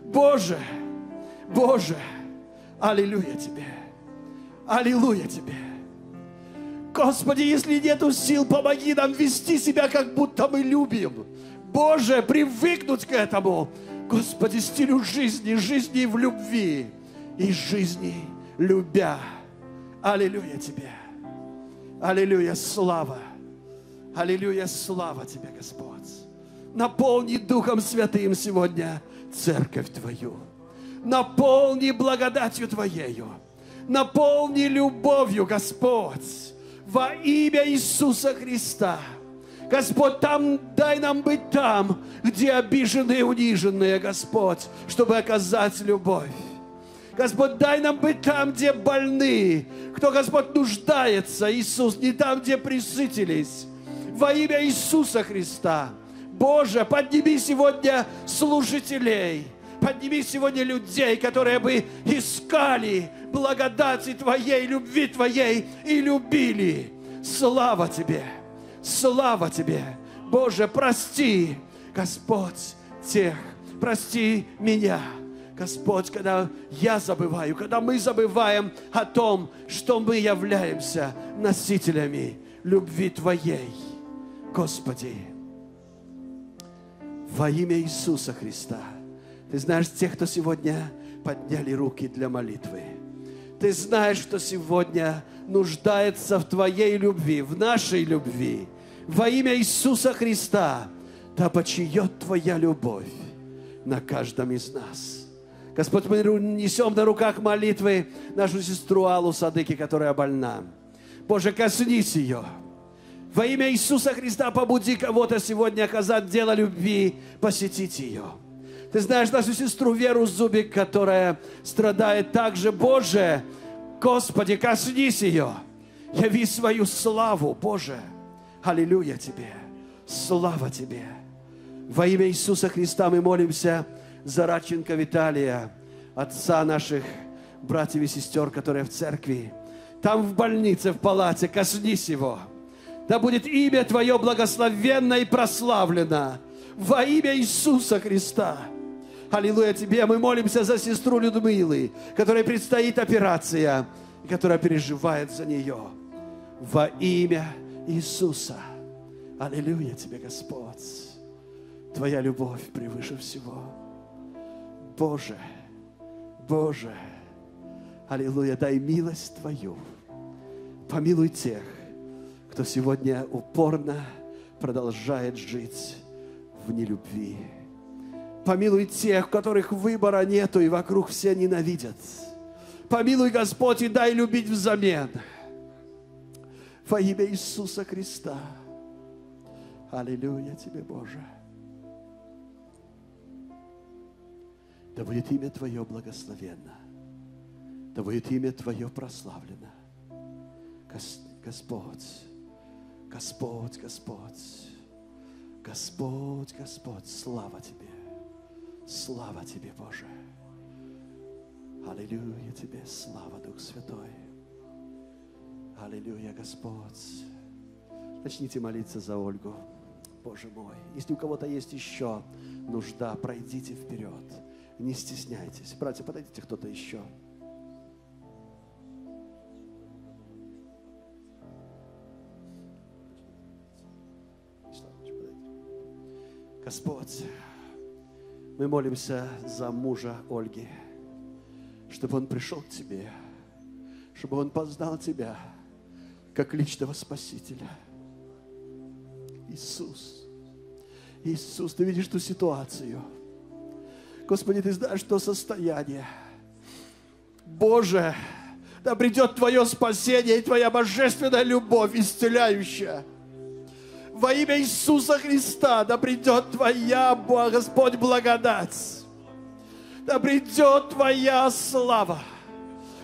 Боже, Боже, аллилуйя Тебе, аллилуйя Тебе. Господи, если нету сил, помоги нам вести себя, как будто мы любим. Боже, привыкнуть к этому. Господи, стилю жизни, жизни в любви и жизни любя. Аллилуйя Тебе. Аллилуйя, слава. Аллилуйя, слава Тебе, Господь. Наполни Духом Святым сегодня церковь Твою. Наполни благодатью Твоею. Наполни любовью, Господь, во имя Иисуса Христа. Господь, там дай нам быть там, где обиженные и униженные, Господь, чтобы оказать любовь. Господь, дай нам быть там, где больны, кто, Господь, нуждается, Иисус, не там, где присытились. Во имя Иисуса Христа. Боже, подними сегодня служителей, подними сегодня людей, которые бы искали благодати Твоей, любви Твоей и любили. Слава Тебе, слава Тебе. Боже, прости, Господь, тех, прости меня. Господь, когда я забываю, когда мы забываем о том, что мы являемся носителями любви Твоей. Господи, во имя Иисуса Христа. Ты знаешь тех, кто сегодня подняли руки для молитвы. Ты знаешь, что сегодня нуждается в Твоей любви, в нашей любви. Во имя Иисуса Христа да почиет Твоя любовь на каждом из нас. Господь, мы несем на руках молитвы нашу сестру Аллу Садыки, которая больна. Боже, коснись ее. Во имя Иисуса Христа побуди кого-то сегодня оказать дело любви, посетить ее. Ты знаешь нашу сестру Веру Зубик, которая страдает также. Боже, Господи, коснись ее. Яви свою славу, Боже. Аллилуйя Тебе. Слава Тебе. Во имя Иисуса Христа мы молимся за Радченко Виталия. отца наших братьев и сестер, которые в церкви. Там в больнице, в палате, коснись его. Да будет имя Твое благословенно и прославлено во имя Иисуса Христа. Аллилуйя Тебе. Мы молимся за сестру Людмилы, которой предстоит операция, и которая переживает за нее. Во имя Иисуса. Аллилуйя Тебе, Господь. Твоя любовь превыше всего. Боже, Боже, Аллилуйя, дай милость Твою. Помилуй тех, кто сегодня упорно продолжает жить в нелюбви. Помилуй тех, у которых выбора нету и вокруг все ненавидят. Помилуй, Господь, и дай любить взамен. Во имя Иисуса Христа. Аллилуйя Тебе, Боже. Да будет имя Твое благословенно. Да будет имя Твое прославлено. Гос- Господь, Господь, Господь, Господь, Господь, слава Тебе. Слава Тебе, Боже. Аллилуйя Тебе, слава Дух Святой. Аллилуйя, Господь. Начните молиться за Ольгу. Боже мой, если у кого-то есть еще нужда, пройдите вперед. Не стесняйтесь. Братья, подойдите кто-то еще. Господь, мы молимся за мужа Ольги, чтобы он пришел к Тебе, чтобы он познал Тебя как личного Спасителя. Иисус, Иисус, Ты видишь ту ситуацию. Господи, Ты знаешь то состояние. Боже, да придет Твое спасение и Твоя божественная любовь, исцеляющая. Во имя Иисуса Христа да придет Твоя, Господь, благодать. Да придет Твоя слава.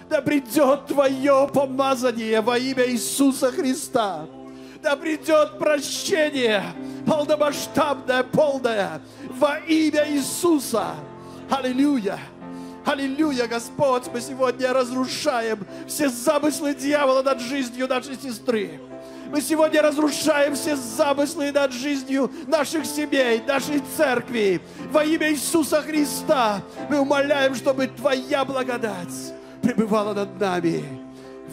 Да придет Твое помазание во имя Иисуса Христа. Да придет прощение полномасштабное, полное во имя Иисуса. Аллилуйя. Аллилуйя, Господь, мы сегодня разрушаем все замыслы дьявола над жизнью нашей сестры. Мы сегодня разрушаем все замыслы над жизнью наших семей, нашей церкви. Во имя Иисуса Христа мы умоляем, чтобы Твоя благодать пребывала над нами.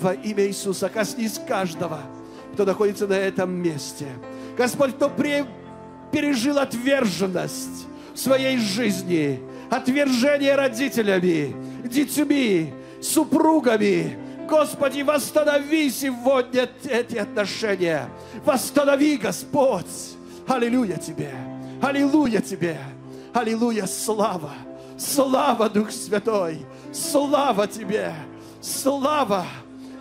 Во имя Иисуса коснись каждого, кто находится на этом месте. Господь, кто пережил отверженность в своей жизни, отвержение родителями, детьми, супругами, Господи, восстанови сегодня эти отношения. Восстанови, Господь. Аллилуйя Тебе. Аллилуйя Тебе. Аллилуйя, слава. Слава, Дух Святой. Слава Тебе. Слава.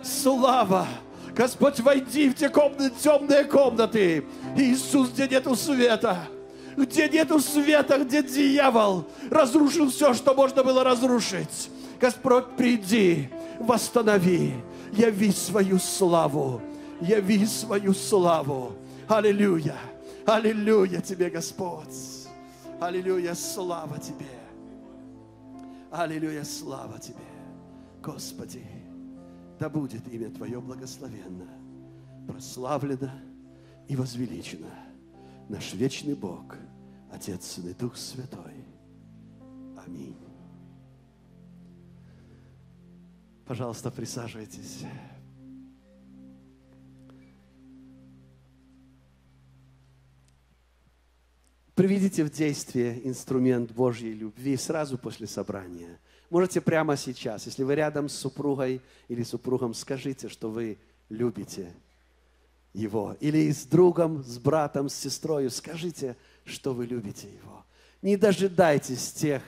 Слава. Господь, войди в те комнаты, темные комнаты. Иисус, где нету света. Где нету света, где дьявол разрушил все, что можно было разрушить. Господь, приди, восстанови, яви свою славу, яви свою славу. Аллилуйя, аллилуйя Тебе, Господь. Аллилуйя, слава Тебе. Аллилуйя, слава Тебе. Господи, да будет имя Твое благословенно, прославлено и возвеличено. Наш вечный Бог, Отец, и Дух Святой. Аминь. Пожалуйста, присаживайтесь. Приведите в действие инструмент Божьей любви сразу после собрания. Можете прямо сейчас, если вы рядом с супругой или супругом, скажите, что вы любите его. Или с другом, с братом, с сестрой, скажите, что вы любите его. Не дожидайтесь тех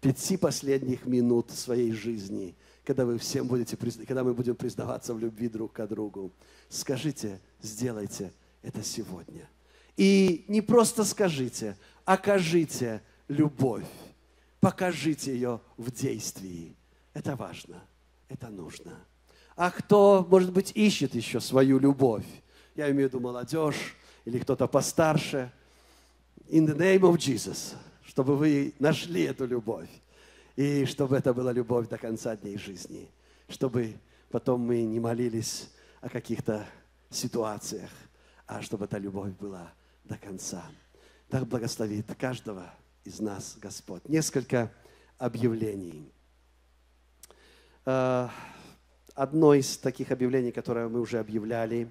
пяти последних минут своей жизни, когда вы всем будете, когда мы будем признаваться в любви друг к другу. Скажите, сделайте это сегодня. И не просто скажите, окажите любовь. Покажите ее в действии. Это важно, это нужно. А кто, может быть, ищет еще свою любовь? Я имею в виду молодежь или кто-то постарше. In the name of Jesus, чтобы вы нашли эту любовь. И чтобы это была любовь до конца дней жизни. Чтобы потом мы не молились о каких-то ситуациях, а чтобы эта любовь была до конца. Так благословит каждого из нас Господь. Несколько объявлений. Э, Одно из таких объявлений, которое мы уже объявляли,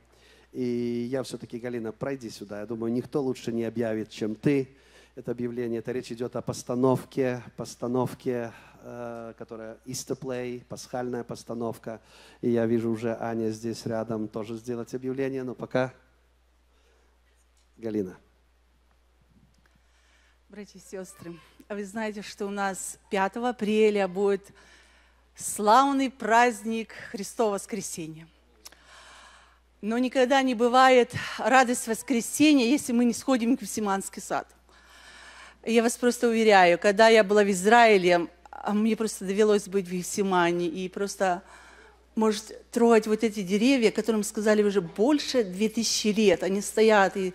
и я все-таки, Галина, пройди сюда. Я думаю, никто лучше не объявит, чем ты. Это объявление, это речь идет о постановке, постановке, э, которая Play, пасхальная постановка. И я вижу уже Аня здесь рядом тоже сделать объявление, но пока Галина. Братья и сестры, а вы знаете, что у нас 5 апреля будет славный праздник Христова воскресения. Но никогда не бывает радость воскресения, если мы не сходим в Симанский сад. Я вас просто уверяю, когда я была в Израиле, а мне просто довелось быть в Евсимане и просто может трогать вот эти деревья, которым сказали уже больше 2000 лет. Они стоят, и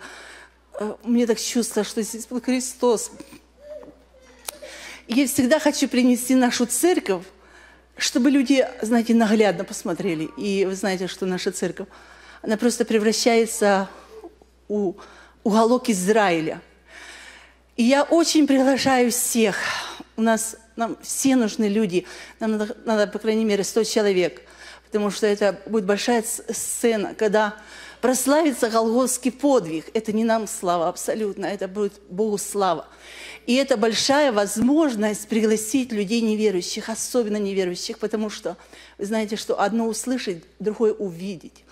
э, мне так чувство, что здесь был Христос. Я всегда хочу принести нашу церковь, чтобы люди, знаете, наглядно посмотрели. И вы знаете, что наша церковь, она просто превращается у уголок Израиля. И я очень приглашаю всех. У нас нам все нужны люди. Нам надо, надо, по крайней мере, 100 человек. Потому что это будет большая сцена, когда прославится Голгофский подвиг. Это не нам слава абсолютно, это будет Богу слава. И это большая возможность пригласить людей неверующих, особенно неверующих, потому что вы знаете, что одно услышать, другое увидеть.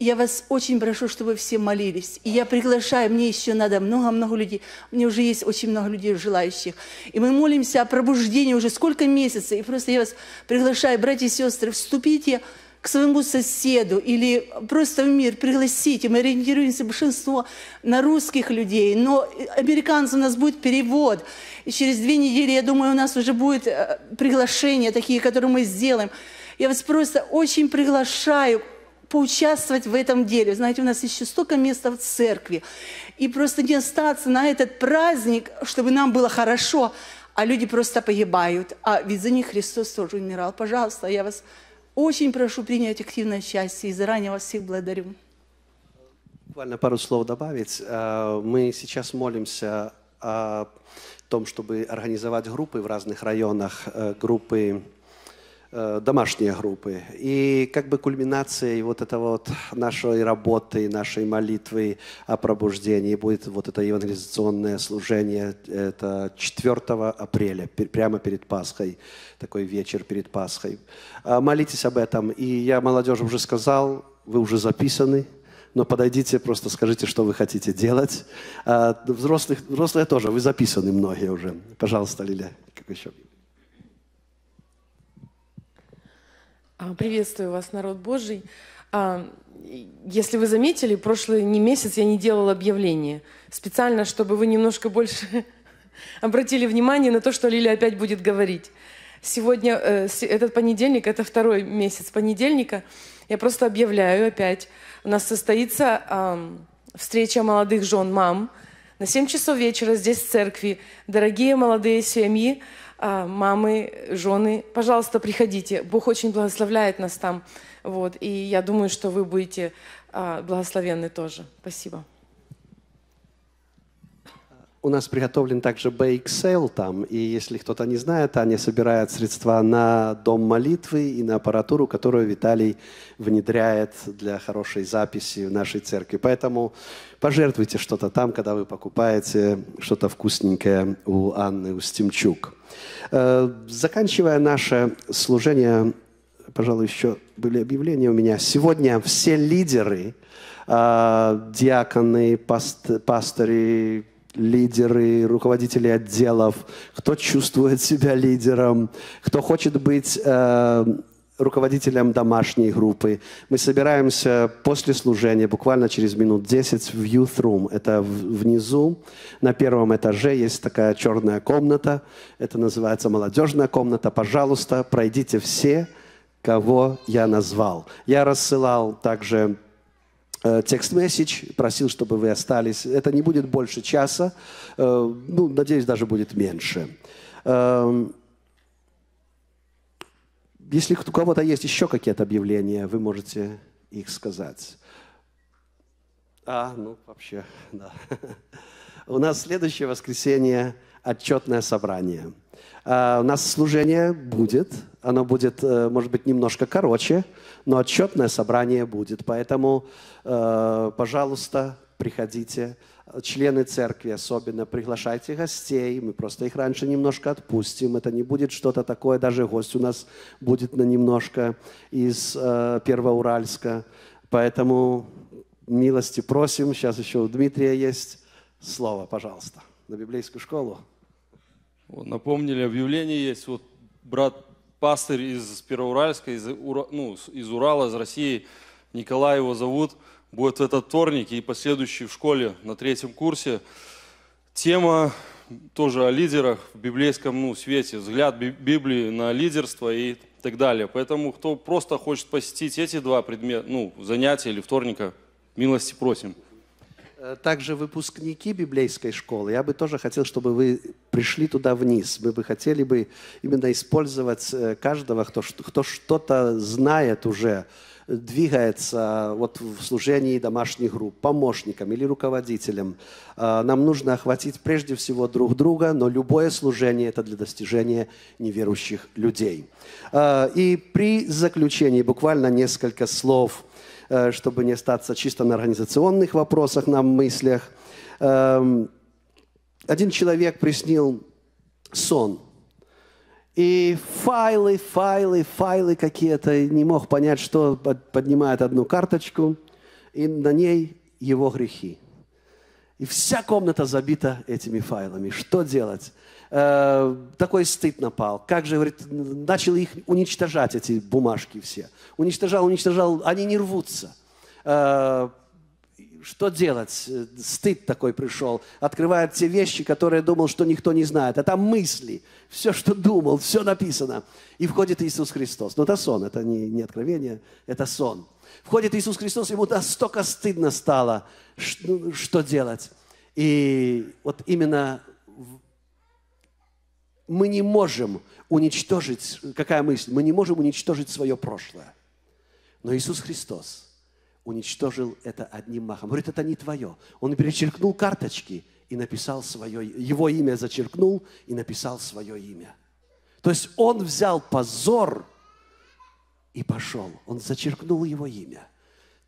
Я вас очень прошу, чтобы вы все молились. И я приглашаю, мне еще надо много-много людей. Мне уже есть очень много людей желающих. И мы молимся о пробуждении уже сколько месяцев. И просто я вас приглашаю, братья и сестры, вступите к своему соседу или просто в мир, пригласите. Мы ориентируемся большинство на русских людей, но американцев у нас будет перевод. И через две недели, я думаю, у нас уже будет э, приглашения такие, которые мы сделаем. Я вас просто очень приглашаю поучаствовать в этом деле. Знаете, у нас еще столько места в церкви. И просто не остаться на этот праздник, чтобы нам было хорошо, а люди просто погибают. А ведь за них Христос тоже умирал. Пожалуйста, я вас очень прошу принять активное участие и заранее вас всех благодарю. Буквально пару слов добавить. Э, Мы сейчас молимся о том, чтобы организовать группы в разных районах, э, группы, домашние группы. И как бы кульминацией вот этого вот нашей работы, нашей молитвы о пробуждении будет вот это евангелизационное служение. Это 4 апреля, прямо перед Пасхой, такой вечер перед Пасхой. А, Молитесь об этом. И я молодежи уже сказал, вы уже записаны, но подойдите, просто скажите, что вы хотите делать. А взрослых, взрослые тоже, вы записаны многие уже. Пожалуйста, Лиля, как еще? Приветствую вас, народ Божий. А, Если вы заметили, прошлый не месяц я не делала объявление. Специально, чтобы вы немножко больше обратили внимание на то, что Лилия опять будет говорить. Сегодня, э, этот понедельник, это второй месяц понедельника, я просто объявляю опять. У нас состоится встреча молодых жен, мам, на 7 часов вечера здесь в церкви. Дорогие молодые семьи, а, мамы, жены, пожалуйста, приходите. Бог очень благословляет нас там. Вот, и я думаю, что вы будете а, благословенны тоже. Спасибо. У нас приготовлен также bake sale там, и если кто-то не знает, они собирают средства на дом молитвы и на аппаратуру, которую Виталий внедряет для хорошей записи в нашей церкви. Поэтому пожертвуйте что-то там, когда вы покупаете что-то вкусненькое у Анны Устимчук. Э, Заканчивая наше служение, пожалуй, еще были объявления у меня. Сегодня все лидеры, э, диаконы, паст- пасторы, лидеры, руководители отделов, кто чувствует себя лидером, кто хочет быть э, руководителем домашней группы. Мы собираемся после служения, буквально через минут 10, в Youth Room. Это внизу, на первом этаже есть такая черная комната. Это называется молодежная комната. Пожалуйста, пройдите все, кого я назвал. Я рассылал также э, текст-месседж, просил, чтобы вы остались. Это не будет больше часа, э, ну, надеюсь, даже будет меньше. Если у кого-то есть еще какие-то объявления, вы можете их сказать. А, ну вообще, да. У нас следующее воскресенье отчетное собрание. А, У нас служение будет, оно будет, э, может быть, немножко короче, но отчетное собрание будет. Поэтому, э, пожалуйста, приходите. Члены церкви особенно, приглашайте гостей. Мы просто их раньше немножко отпустим. Это не будет что-то такое, даже гость у нас будет на немножко из э, Первоуральска. Поэтому милости просим. Сейчас еще у Дмитрия есть слово, пожалуйста, на библейскую школу. Напомнили, объявление есть. Вот брат пастырь из Первоуральска, из, ну, из Урала, из России, Николай его зовут, будет в этот вторник и последующий в школе на третьем курсе. Тема тоже о лидерах в библейском ну, свете, взгляд Би- Библии на лидерство и так далее. Поэтому, кто просто хочет посетить эти два предмета, ну, занятия или вторника, милости просим. Э, Также выпускники библейской школы, я бы тоже хотел, чтобы вы пришли туда вниз. Мы бы хотели бы именно использовать э, каждого, кто, кто что-то знает уже, двигается вот в служении домашних групп, помощником или руководителем. Э, Нам нужно охватить прежде всего друг друга, но любое служение – это для достижения неверующих людей. Э, И при заключении буквально несколько слов – э, чтобы не остаться чисто на организационных вопросах, на мыслях. Эм, Один человек приснил сон. И файлы, файлы, файлы какие-то, не мог понять, что под- поднимает одну карточку, и на ней его грехи. И вся комната забита этими файлами. Что делать? Э, такой стыд напал. Как же, говорит, начал их уничтожать, эти бумажки все. Уничтожал, уничтожал, они не рвутся. Э, что делать? Э, Стыд такой пришел. Открывает те вещи, которые думал, что никто не знает. А там мысли. Все, что думал, все написано. И входит Иисус Христос. Но это сон, это не, не откровение, это сон. Входит Иисус Христос, ему настолько стыдно стало, ш- ну, что делать. И вот именно мы не можем уничтожить, какая мысль, мы не можем уничтожить свое прошлое. Но Иисус Христос уничтожил это одним махом. Говорит, это не твое. Он перечеркнул карточки и написал свое, его имя зачеркнул и написал свое имя. То есть он взял позор и пошел. Он зачеркнул его имя.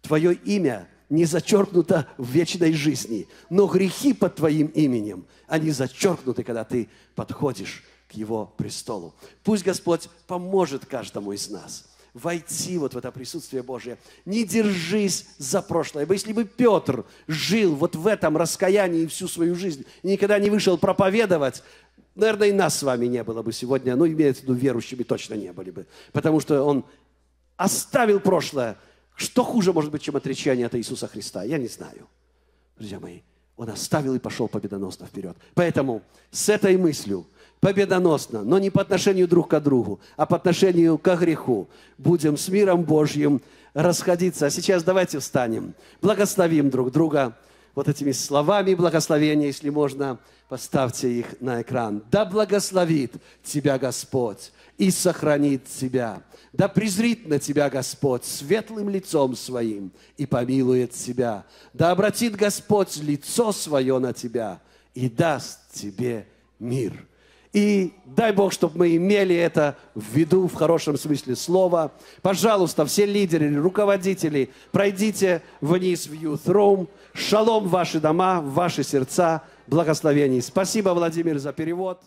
Твое имя не зачеркнуто в вечной жизни, но грехи под твоим именем, они зачеркнуты, когда ты подходишь к его престолу. Пусть Господь поможет каждому из нас войти вот в это присутствие Божие. Не держись за прошлое. Если бы Петр жил вот в этом раскаянии всю свою жизнь и никогда не вышел проповедовать, наверное, и нас с вами не было бы сегодня, ну, имеется в виду, верующими точно не были бы. Потому что он оставил прошлое. Что хуже может быть, чем отречение от Иисуса Христа? Я не знаю. Друзья мои, он оставил и пошел победоносно вперед. Поэтому с этой мыслью победоносно, но не по отношению друг к другу, а по отношению к греху. Будем с миром Божьим расходиться. А сейчас давайте встанем, благословим друг друга вот этими словами благословения, если можно, поставьте их на экран. Да благословит тебя Господь и сохранит тебя. Да презрит на тебя Господь светлым лицом своим и помилует тебя. Да обратит Господь лицо свое на тебя и даст тебе мир. И дай Бог, чтобы мы имели это в виду в хорошем смысле слова. Пожалуйста, все лидеры, руководители, пройдите вниз в Youth Room. Шалом в ваши дома, в ваши сердца. Благословений. Спасибо, Владимир, за перевод.